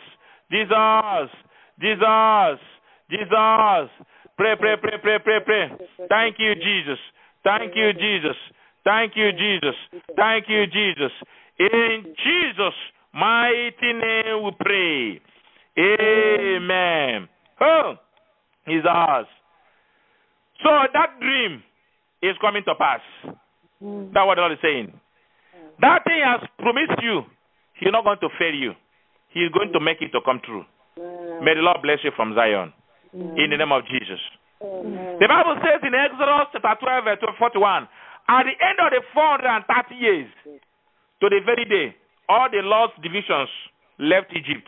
Jesus. Jesus. Jesus. Pray, pray, pray, pray, pray, pray. Thank you, Jesus. Thank you, Jesus. Thank you, Jesus. Thank you, Jesus. In Jesus' mighty name we pray. Amen. Oh, is ours. So that dream is coming to pass. Mm. That's what the Lord is saying. That thing has promised you. He's not going to fail you. He's going to make it to come true. Mm. May the Lord bless you from Zion. Mm. In the name of Jesus. Mm. The Bible says in Exodus chapter 12, verse 41, at the end of the 430 years, to the very day, all the Lord's divisions left Egypt.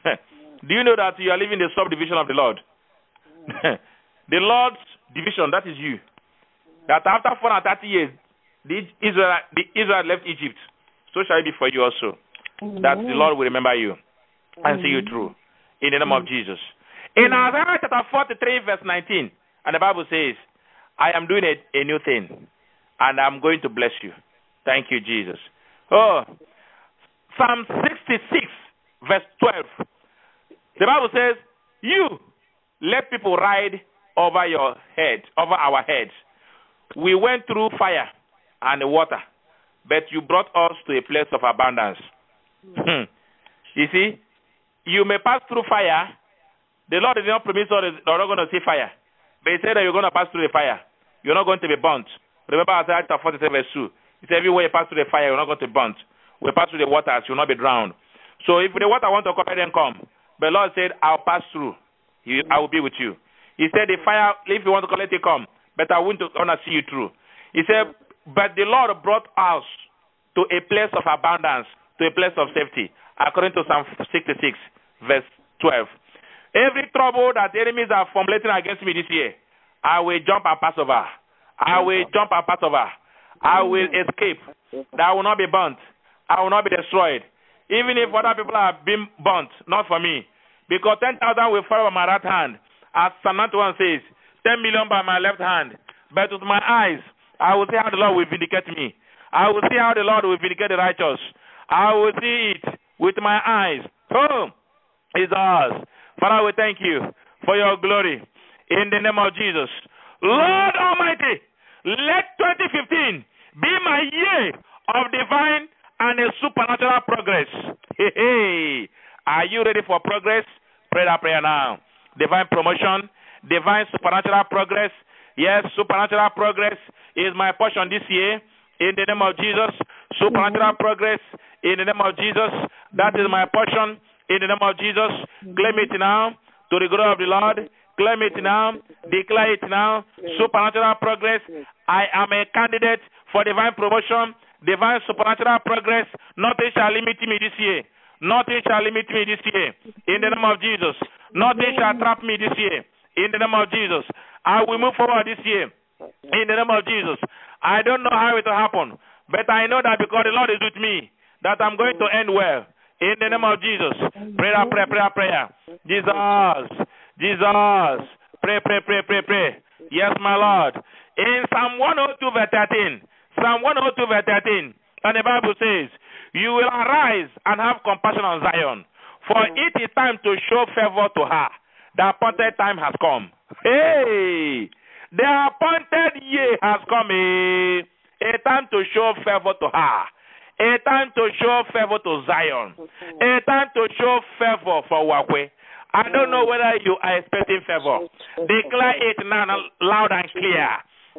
[laughs] Do you know that you are living the subdivision of the Lord? [laughs] the Lord's division, that is you. That after 430 years, the Israel, the Israel left Egypt. So shall it be for you also. That the Lord will remember you and see you through. In the name of Jesus. In Isaiah chapter 43, verse 19, and the Bible says, I am doing a, a new thing, and I'm going to bless you. Thank you, Jesus. Oh, Psalm 66, verse 12. The Bible says, You let people ride over your head, over our heads. We went through fire and water, but you brought us to a place of abundance. Hmm. you see, you may pass through fire. The Lord did not promise that we're not going to see fire. But he said that you're going to pass through the fire. You're not going to be burnt. Remember Isaiah chapter 47 verse 2. He said, everywhere you pass through the fire, you're not going to be burnt. We pass through the waters, you'll not be drowned. So if the water want to come, then come. But Lord said, I'll pass through. I will be with you. He said, the fire, if you want to come, let it come. But I want to, want to see you through. He said, but the Lord brought us to a place of abundance, to a place of safety, according to Psalm 66, verse 12. Every trouble that the enemies are formulating against me this year, I will jump and pass over. I will jump and pass over. I will escape. That I will not be burnt. I will not be destroyed. Even if other people have been burnt, not for me. Because 10,000 will fall by my right hand. As Psalm 91 says, 10 million by my left hand. But with my eyes, I will see how the Lord will vindicate me. I will see how the Lord will vindicate the righteous. I will see it with my eyes. Oh, is ours. Father, we thank you for your glory in the name of Jesus. Lord Almighty, let 2015 be my year of divine and a supernatural progress. Hey, hey. Are you ready for progress? Pray that prayer now. Divine promotion, divine supernatural progress. Yes, supernatural progress is my portion this year. In the name of Jesus, supernatural progress. In the name of Jesus, that is my portion. In the name of Jesus, claim it now to the glory of the Lord. Claim it now. Declare it now. Supernatural progress. I am a candidate for divine promotion, divine supernatural progress. Nothing shall limit me this year. Nothing shall limit me this year. In the name of Jesus. Nothing shall trap me this year. In the name of Jesus. I will move forward this year. In the name of Jesus. I don't know how it will happen, but I know that because the Lord is with me, that I'm going to end well. In the name of Jesus. Prayer, prayer, prayer, prayer. Jesus. Jesus. Pray, pray, pray, pray, pray. Yes, my Lord. In Psalm 102, verse 13. Psalm 102, verse 13. And the Bible says, You will arise and have compassion on Zion, for mm. it is time to show favor to her. The appointed time has come. Hey! The appointed year has come. Eh? A time to show favor to her. A time to show favor to Zion. Mm-hmm. A time to show favor for Uwakwe. I don't know mm. whether you are expecting favor. Mm-hmm. Declare it now loud and clear.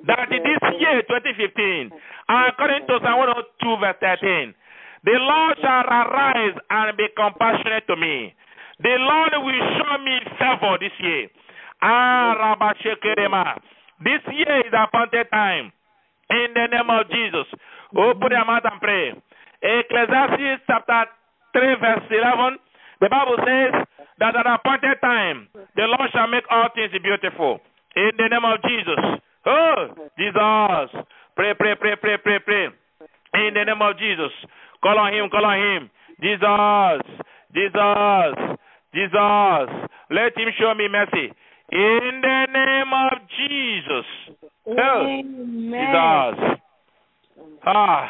That this year, 2015, according to Psalm 102, verse 13, the Lord shall arise and be compassionate to me. The Lord will show me favor this year. Ah, This year is appointed time. In the name of Jesus. Open your mouth and pray. Ecclesiastes chapter 3, verse 11. The Bible says that at appointed time, the Lord shall make all things beautiful. In the name of Jesus. Oh, Jesus. Pray, pray, pray, pray, pray, pray. In the name of Jesus. Call on him, call on him. Jesus. Jesus. Jesus. Let him show me mercy. In the name of Jesus. Oh, Jesus. Ah.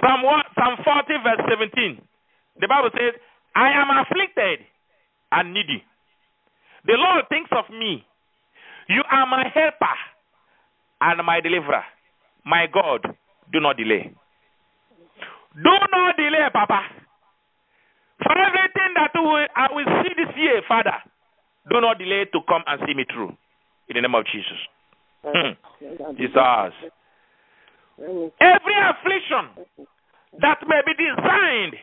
Psalm, 1, Psalm 40, verse 17. The Bible says, I am afflicted and needy. The Lord thinks of me. You are my helper and my deliverer. My God, do not delay. Do not delay, Papa. For everything that I will see this year, Father, do not delay to come and see me through. In the name of Jesus. Hmm. Jesus. Every affliction that may be designed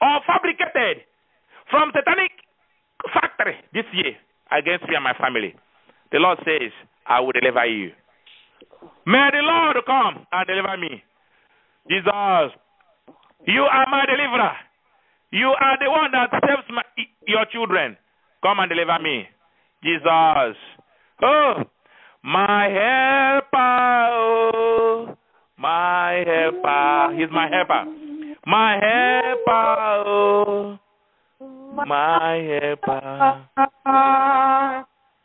or fabricated from satanic factory this year against me and my family. The Lord says, I will deliver you. May the Lord come and deliver me. Jesus, you are my deliverer. You are the one that saves my, your children. Come and deliver me. Jesus. Oh, my helper. Oh, my helper. He's my helper. My helper. Oh, my helper.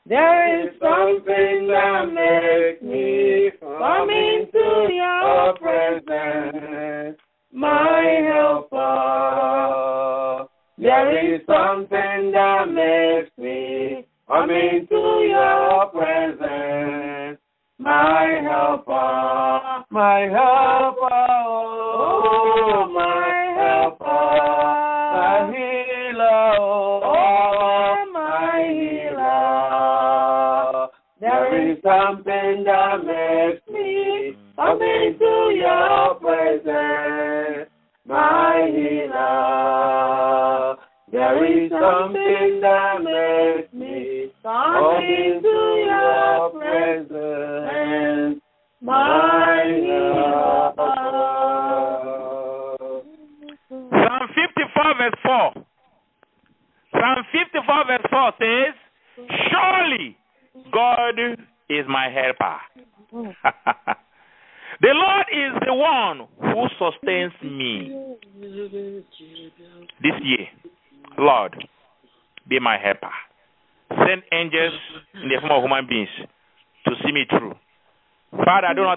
There is something that makes me come into your presence, my helper. There is something that makes me come into your presence, my helper, my helper, oh,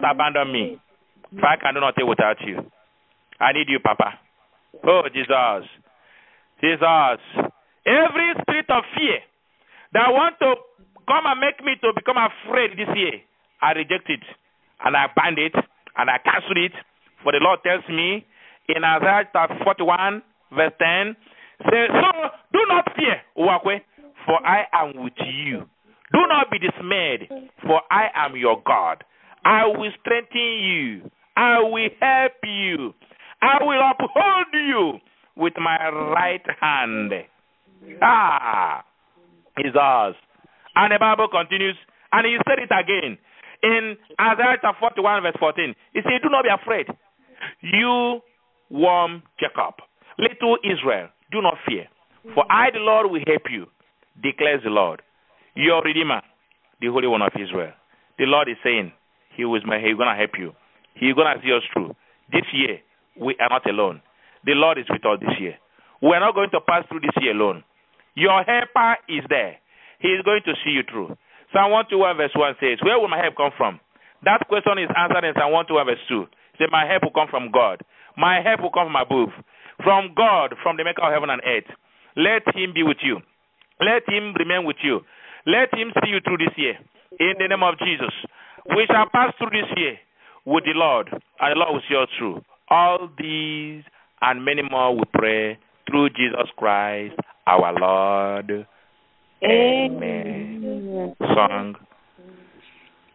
Abandon me. For I cannot do without you. I need you, Papa. Oh, Jesus. Jesus. Every spirit of fear that want to come and make me to become afraid this year, I reject it. And I bind it. And I cancel it. For the Lord tells me in Isaiah chapter 41, verse 10, say, So do not fear, Uwakwe, for I am with you. Do not be dismayed, for I am your God. I will strengthen you. I will help you. I will uphold you with my right hand. Ah, is ours. And the Bible continues, and he said it again in Isaiah chapter 41, verse 14. He said, Do not be afraid. You, warm Jacob, little Israel, do not fear. For I, the Lord, will help you, declares the Lord, your Redeemer, the Holy One of Israel. The Lord is saying, He was my, He's going to help you. He's going to see us through. This year, we are not alone. The Lord is with us this year. We are not going to pass through this year alone. Your helper is there. He is going to see you through. Psalm 121 verse 1 says, Where will my help come from? That question is answered in Psalm 121 verse 2. Say, My help will come from God. My help will come from above. From God, from the maker of heaven and earth. Let him be with you. Let him remain with you. Let him see you through this year. In the name of Jesus. We shall pass through this year with the Lord, and the Lord will see us through. All these and many more we pray through Jesus Christ our Lord. Amen. Song.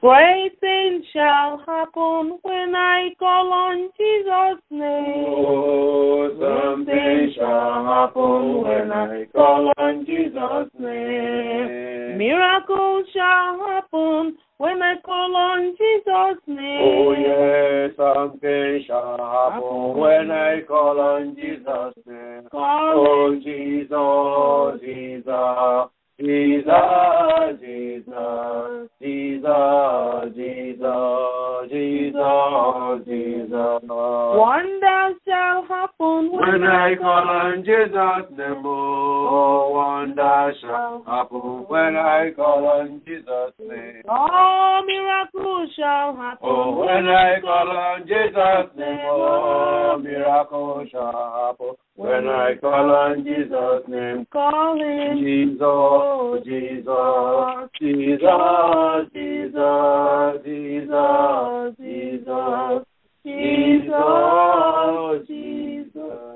Great things shall happen when I call on Jesus' name. Oh, something shall happen when I call on Jesus' name. Miracles shall happen when I call on Jesus' name. Oh, yes, something shall happen when I call on Jesus' name. Call Oh, Jesus, Jesus. Jesus, Jesus, Jesus, Jesus, Jesus, Jesus. Wonders shall happen When I call on Jesus' name, oh, wonder shall happen. When I call on Jesus' name. Oh, miracles shall happen. Oh, when I call on Jesus' name, oh, miracle shall happen. When I call on Jesus' name, Call him. Jesus, Jesus, Jesus, Jesus, Jesus, Jesus, Jesus, Jesus.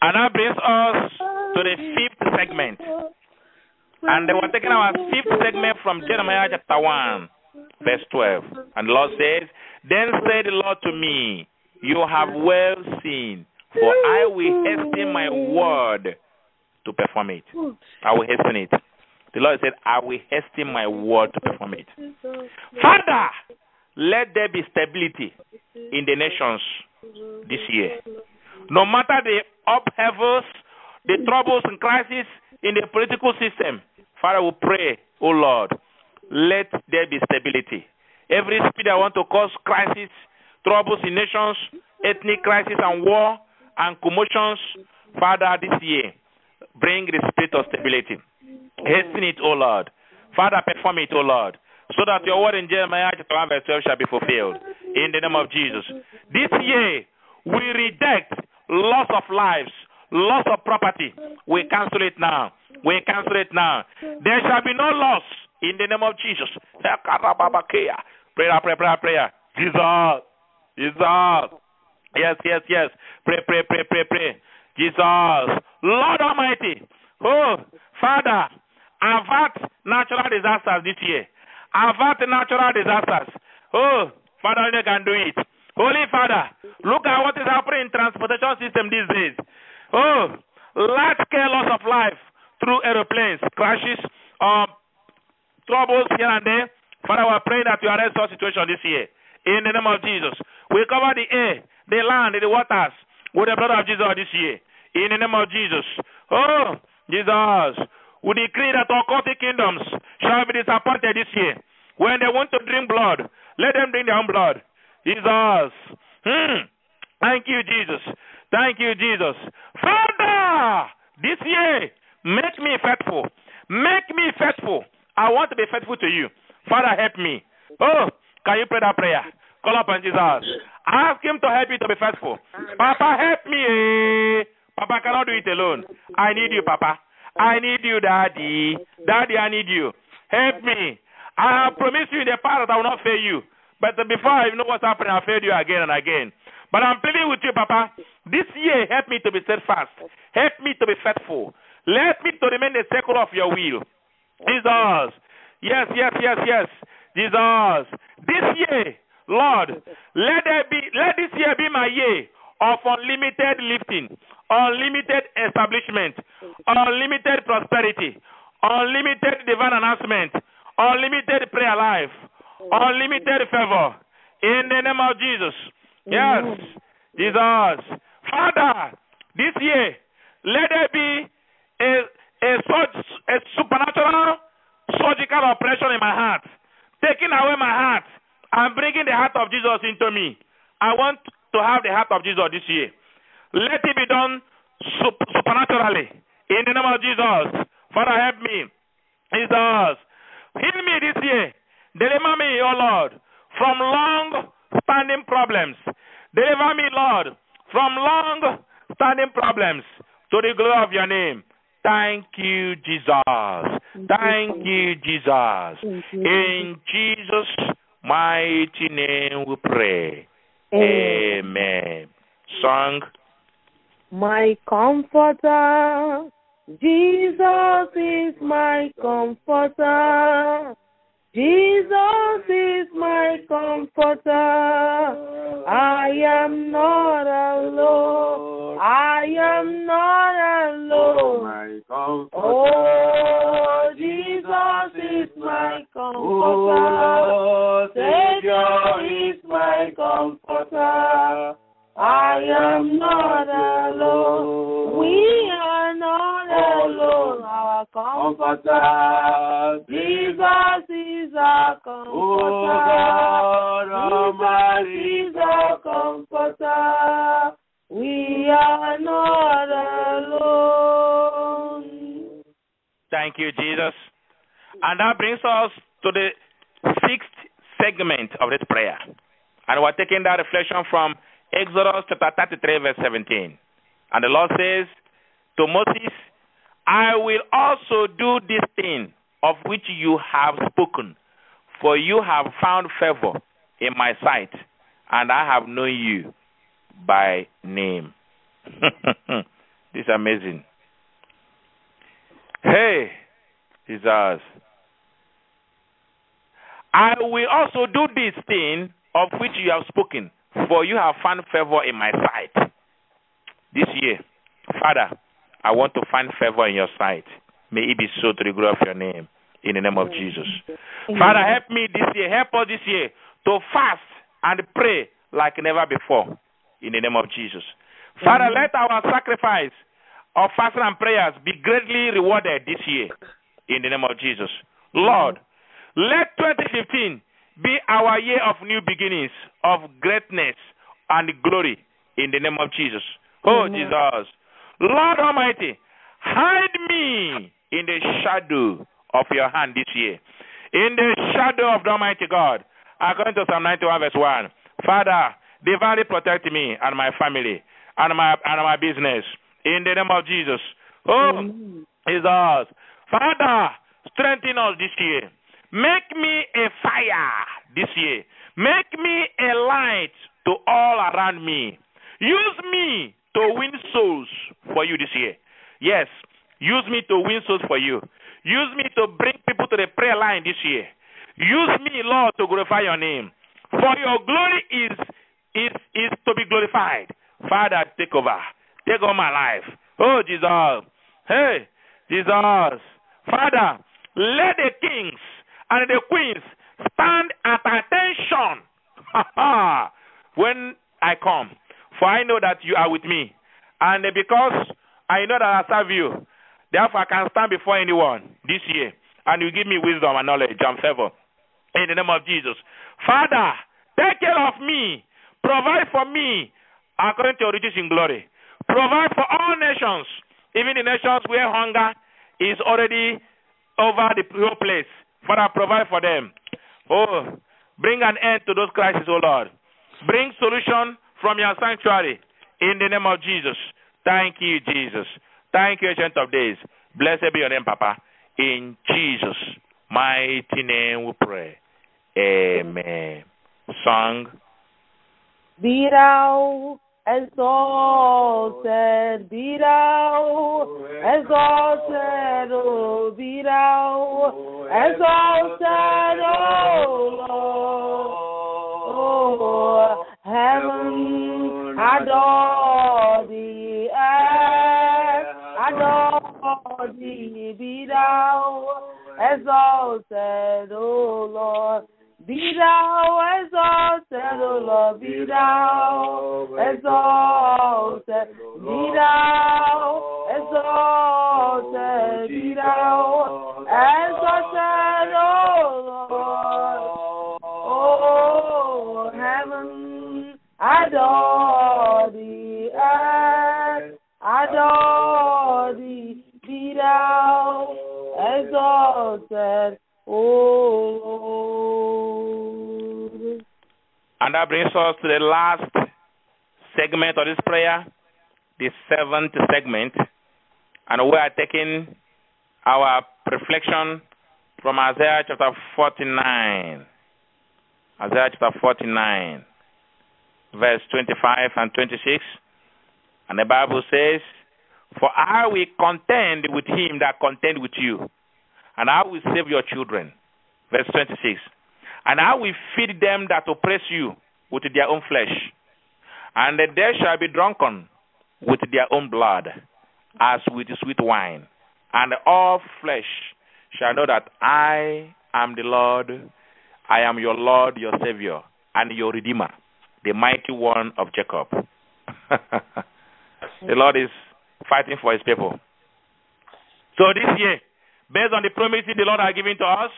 And that brings us to the fifth segment. And we're taking our fifth segment from Jeremiah chapter 1, verse 12. And the Lord says, Then said the Lord to me, You have well seen, for I will hasten my word to perform it. I will hasten it. The Lord said, I will hasten my word to perform it. Father, let there be stability in the nations this year. No matter the upheavals, the troubles and crises in the political system, Father, we pray, oh Lord, let there be stability. Every spirit that want to cause crisis, troubles in nations, ethnic crisis and war and commotions, Father, this year, bring the spirit of stability. Hasten it, O Lord. Father, perform it, O Lord, so that your word in Jeremiah chapter 1 verse 12 shall be fulfilled. In the name of Jesus. This year, we reject loss of lives, loss of property. We cancel it now. We cancel it now. There shall be no loss in the name of Jesus. Prayer, prayer, prayer, prayer. Jesus. Jesus. Yes, yes, yes. Pray, pray, pray, pray, pray. Jesus. Lord Almighty. Oh, Father, avert natural disasters this year. Avert natural disasters. Oh, Father, you can do it. Holy Father, look at what is happening in transportation system these days. Oh, large scale loss of life through aeroplanes, crashes, um, troubles here and there. Father, we're praying that you arrest our situation this year. In the name of Jesus. We cover the air, the land, the waters with the blood of Jesus this year. In the name of Jesus. Oh, Jesus. We decree that all cultic kingdoms shall be disappointed this year. When they want to drink blood, let them drink their own blood. Jesus. Hmm. Thank you, Jesus. Thank you, Jesus. Father, this year, make me faithful. Make me faithful. I want to be faithful to you. Father, help me. Oh, can you pray that prayer? Call upon Jesus. Ask him to help you to be faithful. Papa, help me. Papa cannot do it alone. I need you, Papa. I need you, Daddy. Daddy, I need you. Help me. I have promised you in the past that I will not fail you. But before I know what's happening, I failed you again and again. But I'm pleading with you, Papa. This year, help me to be steadfast. Help me to be faithful. Let me to remain the circle of your will. Jesus. Yes, yes, yes, yes. Jesus. This year, Lord, let there be let this year be my year of unlimited lifting, unlimited establishment, unlimited prosperity, unlimited divine announcement, unlimited prayer life, unlimited favor. In the name of Jesus. Yes. Jesus. Father, this year, let there be a, a, a supernatural surgical operation in my heart, taking away my heart and bringing the heart of Jesus into me. I want to have the heart of Jesus this year. Let it be done supernaturally. In the name of Jesus. Father, help me. Jesus. Heal me this year. Deliver me, O Lord, from long standing problems. Deliver me, Lord, from long standing problems to the glory of your name. Thank you, Jesus. Thank you, Jesus. In Jesus' mighty name we pray. Amen. Song. My comforter, Jesus is my comforter. Jesus is my comforter. I am not alone. I am not alone. Oh, Jesus is my comforter. Oh, Savior is my comforter. I am not alone. Our comforter. Jesus is our Oh, comforter. God Almighty. Jesus is our comforter. We are not alone. Thank you, Jesus. And that brings us to the sixth segment of this prayer. And we're taking that reflection from Exodus chapter 33, verse 17. And the Lord says to Moses, I will also do this thing of which you have spoken, for you have found favor in my sight, and I have known you by name. [laughs] this is amazing. Hey, Jesus. I will also do this thing of which you have spoken, for you have found favor in my sight. This year, Father, I want to find favor in your sight. May it be so to the glory of your name, in the name of Jesus. Father, help me this year, help us this year to fast and pray like never before, in the name of Jesus. Father, let our sacrifice of fasting and prayers be greatly rewarded this year, in the name of Jesus. Lord, let 2015 be our year of new beginnings, of greatness and glory, in the name of Jesus. Oh, Amen. Jesus. Lord Almighty, hide me in the shadow of your hand this year. In the shadow of the Almighty God. According to Psalm 91, verse 1. Father, divinely protect me and my family and my and my business. In the name of Jesus. Oh. Jesus. Father, strengthen us this year. Make me a fire this year. Make me a light to all around me. Use me to win souls for you this year. Yes, use me to win souls for you. Use me to bring people to the prayer line this year. Use me, Lord, to glorify your name. For your glory is is is to be glorified. Father, take over. Take over my life. Oh Jesus. Hey, Jesus. Father, let the kings and the queens stand at attention [laughs] when I come. For I know that you are with me. And because I know that I serve you, therefore I can stand before anyone this year. And you give me wisdom and knowledge and favor. In the name of Jesus. Father, take care of me. Provide for me according to your riches in glory. Provide for all nations, even the nations where hunger is already over the whole place. Father, provide for them. Oh, bring an end to those crises, oh Lord. Bring solution from your sanctuary in the name of Jesus. Thank you, Jesus. Thank you, Ancient of Days. Blessed be your name, Papa. In Jesus' mighty name we pray. Amen. Song. Be thou exalted, be thou exalted, oh, be thou exalted, oh Lord. Oh, heaven adore thee, earth adore thee, be thou exalted, O Lord. Be thou exalted, O Lord, be thou exalted, be thou exalted, be thou exalted, O Lord. Oh, heaven adore thee, earth adore thee, be thou exalted, O Lord. And that brings us to the last segment of this prayer, the seventh segment. And we are taking our reflection from Isaiah chapter 49. Isaiah chapter 49, verse 25 and 26. And the Bible says, For I will contend with him that contend with you, and I will save your children. Verse 26. And I will feed them that oppress you with their own flesh, and they shall be drunken with their own blood, as with sweet wine. And all flesh shall know that I am the Lord, I am your Lord, your Savior, and your Redeemer, the mighty one of Jacob. [laughs] the Lord is fighting for his people. So this year, based on the promises the Lord has given to us,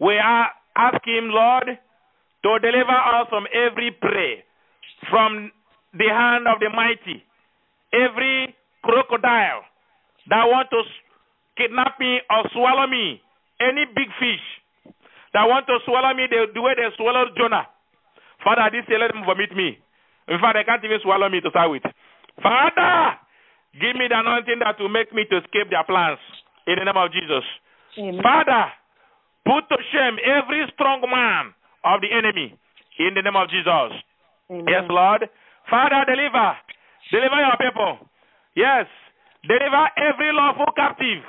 we are asking Lord to deliver us from every prey, from the hand of the mighty, every crocodile that want to kidnap me or swallow me, any big fish that want to swallow me the, the way they swallowed Jonah. Father, this year let them vomit me. In fact, they can't even swallow me to start with. Father, give me the anointing that will make me to escape their plans. In the name of Jesus. Amen. Father, put to shame every strong man of the enemy. In the name of Jesus. Amen. Yes, Lord. Father, deliver. Deliver your people. Yes. Deliver every lawful captive.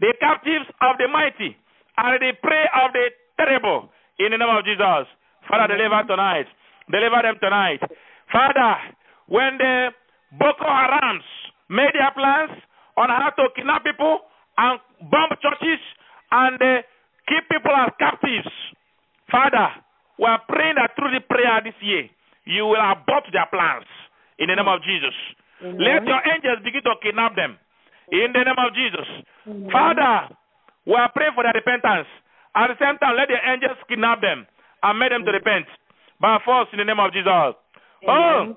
The captives of the mighty and the prey of the terrible. In the name of Jesus. Father, deliver tonight. Deliver them tonight. Father, when the Boko Harams made their plans on how to kidnap people and bomb churches and uh, keep people as captives, Father, we are praying that through the prayer this year, you will abort their plans in the name of Jesus. Amen. Let your angels begin to kidnap them in the name of Jesus. Amen. Father, we are praying for their repentance. At the same time, let the angels kidnap them and made them to repent by force in the name of Jesus. Oh, Amen.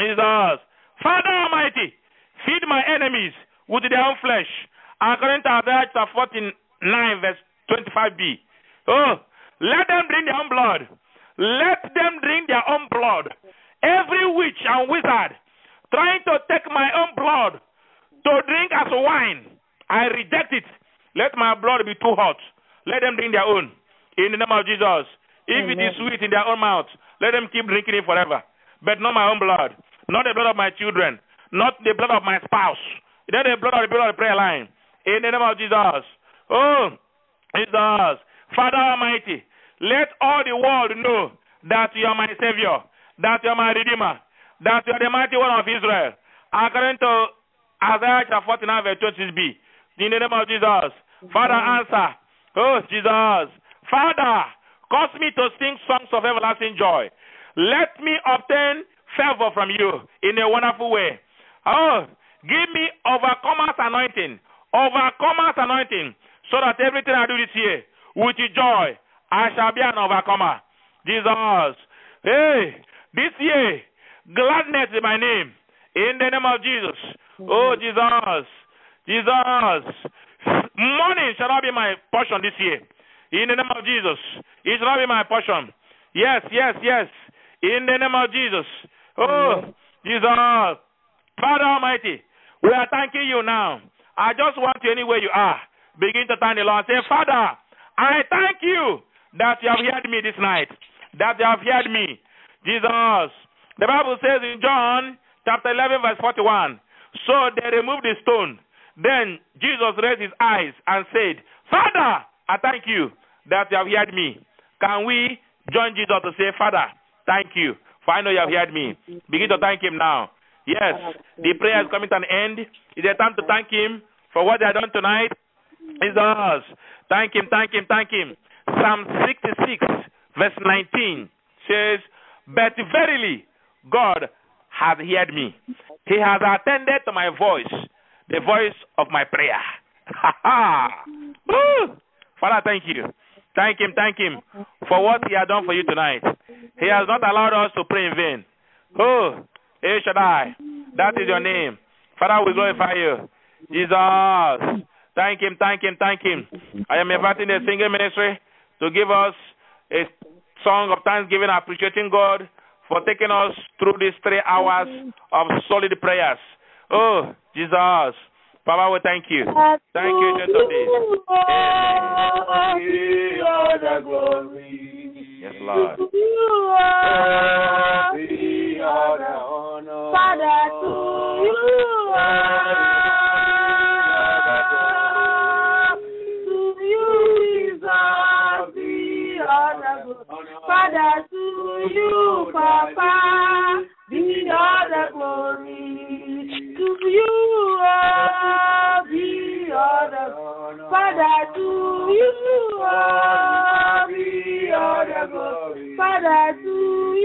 Jesus. Father Almighty, feed my enemies with their own flesh. According to Isaiah chapter 49, verse 25b. Oh, let them drink their own blood. Let them drink their own blood. Every witch and wizard trying to take my own blood to drink as wine, I reject it. Let my blood be too hot. Let them drink their own. In the name of Jesus. If it is sweet in their own mouth, let them keep drinking it forever. But not my own blood. Not the blood of my children. Not the blood of my spouse. Not the blood of the blood of the prayer line. In the name of Jesus. Oh, Jesus. Father Almighty, let all the world know that you are my Savior, that you are my Redeemer, that you are the mighty one of Israel. According to Isaiah chapter 49, verse 26b. In the name of Jesus. Father, answer. Oh, Jesus. Father, cause me to sing songs of everlasting joy. Let me obtain favor from you in a wonderful way. Oh, give me overcomer's anointing, overcomer's anointing, so that everything I do this year with joy, I shall be an overcomer. Jesus. Hey, this year, gladness in my name. In the name of Jesus. Oh, Jesus. Jesus. Money shall not be my portion this year. In the name of Jesus. It's not my portion. Yes, yes, yes. In the name of Jesus. Oh, Jesus. Father Almighty, we are thanking you now. I just want you anywhere you are. Begin to thank the Lord. Say, Father, I thank you that you have heard me this night. That you have heard me. Jesus. The Bible says in John chapter 11, verse 41. So they removed the stone. Then Jesus raised his eyes and said, Father, I thank you that you have heard me. Can we join Jesus to say, Father, thank you, for I know you have heard me. Begin to thank him now. Yes, the prayer is coming to an end. It's a time to thank him for what they have done tonight. Jesus. Thank him, thank him, thank him. Psalm 66, verse 19 says, But verily, God has heard me. He has attended to my voice, the voice of my prayer. [laughs] Ha ha! Father, thank you. Thank him, thank him for what he has done for you tonight. He has not allowed us to pray in vain. Oh, eh, El Shaddai, that is your name. Father, we glorify you. Jesus. Thank him, thank him, thank him. I am inviting the singing ministry to give us a song of thanksgiving, appreciating God for taking us through these three hours of solid prayers. Oh, Jesus. Papa, we thank you. Thank you, gentlemen. Yes, Lord. Father, to you to you deserve the honor. Father, to you, Papa, be all the glory. To you, all be all the Father, to you, all be all the glory. Father, to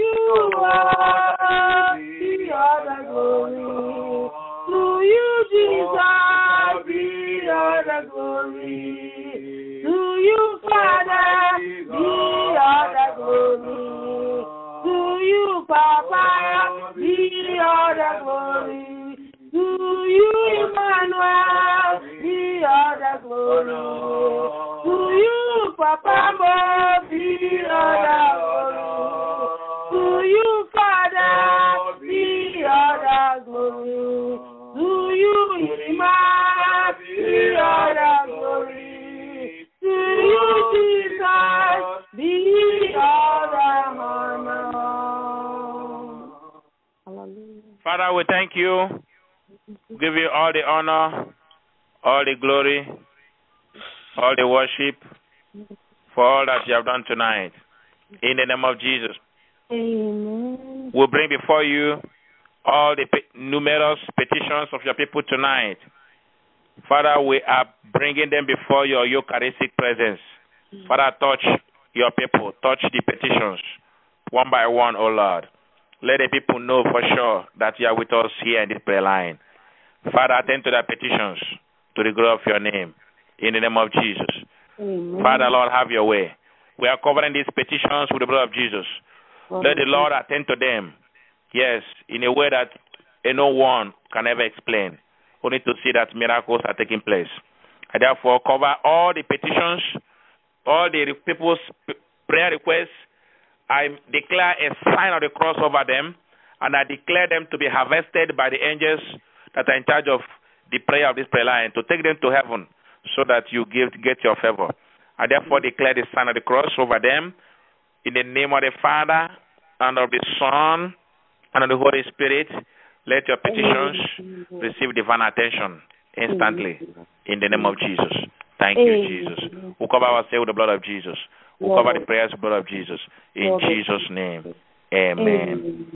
you, all be all the glory. To you, Jesus, be all the glory. To you, Father, be all the glory. To you, Papa, be all the glory. You, Emmanuel, be glory. You, Papa, be glory. You, Father, be glory. You, Emmanuel, be glory. You, Jesus, be honor. Father, we thank you. Give you all the honor, all the glory, all the worship for all that you have done tonight. In the name of Jesus, Amen. we bring before you all the pe- numerous petitions of your people tonight. Father, we are bringing them before your Eucharistic presence. Father, touch your people, touch the petitions one by one, O Lord. Let the people know for sure that you are with us here in this prayer line. Father, attend to their petitions to the glory of your name. In the name of Jesus. Amen. Father, Lord, have your way. We are covering these petitions with the blood of Jesus. Let the Lord attend to them. Yes, in a way that no one can ever explain. Only to see that miracles are taking place. I therefore cover all the petitions, all the people's prayer requests. I declare a sign of the cross over them, and I declare them to be harvested by the angels that are in charge of the prayer of this prayer line to take them to heaven so that you give, get your favor. I therefore declare the sign of the cross over them in the name of the Father and of the Son and of the Holy Spirit. Let your petitions receive divine attention instantly in the name of Jesus. Thank you, Jesus. We cover ourselves with the blood of Jesus. We cover the prayers with the blood of Jesus. In Jesus' name. Amen. Amen.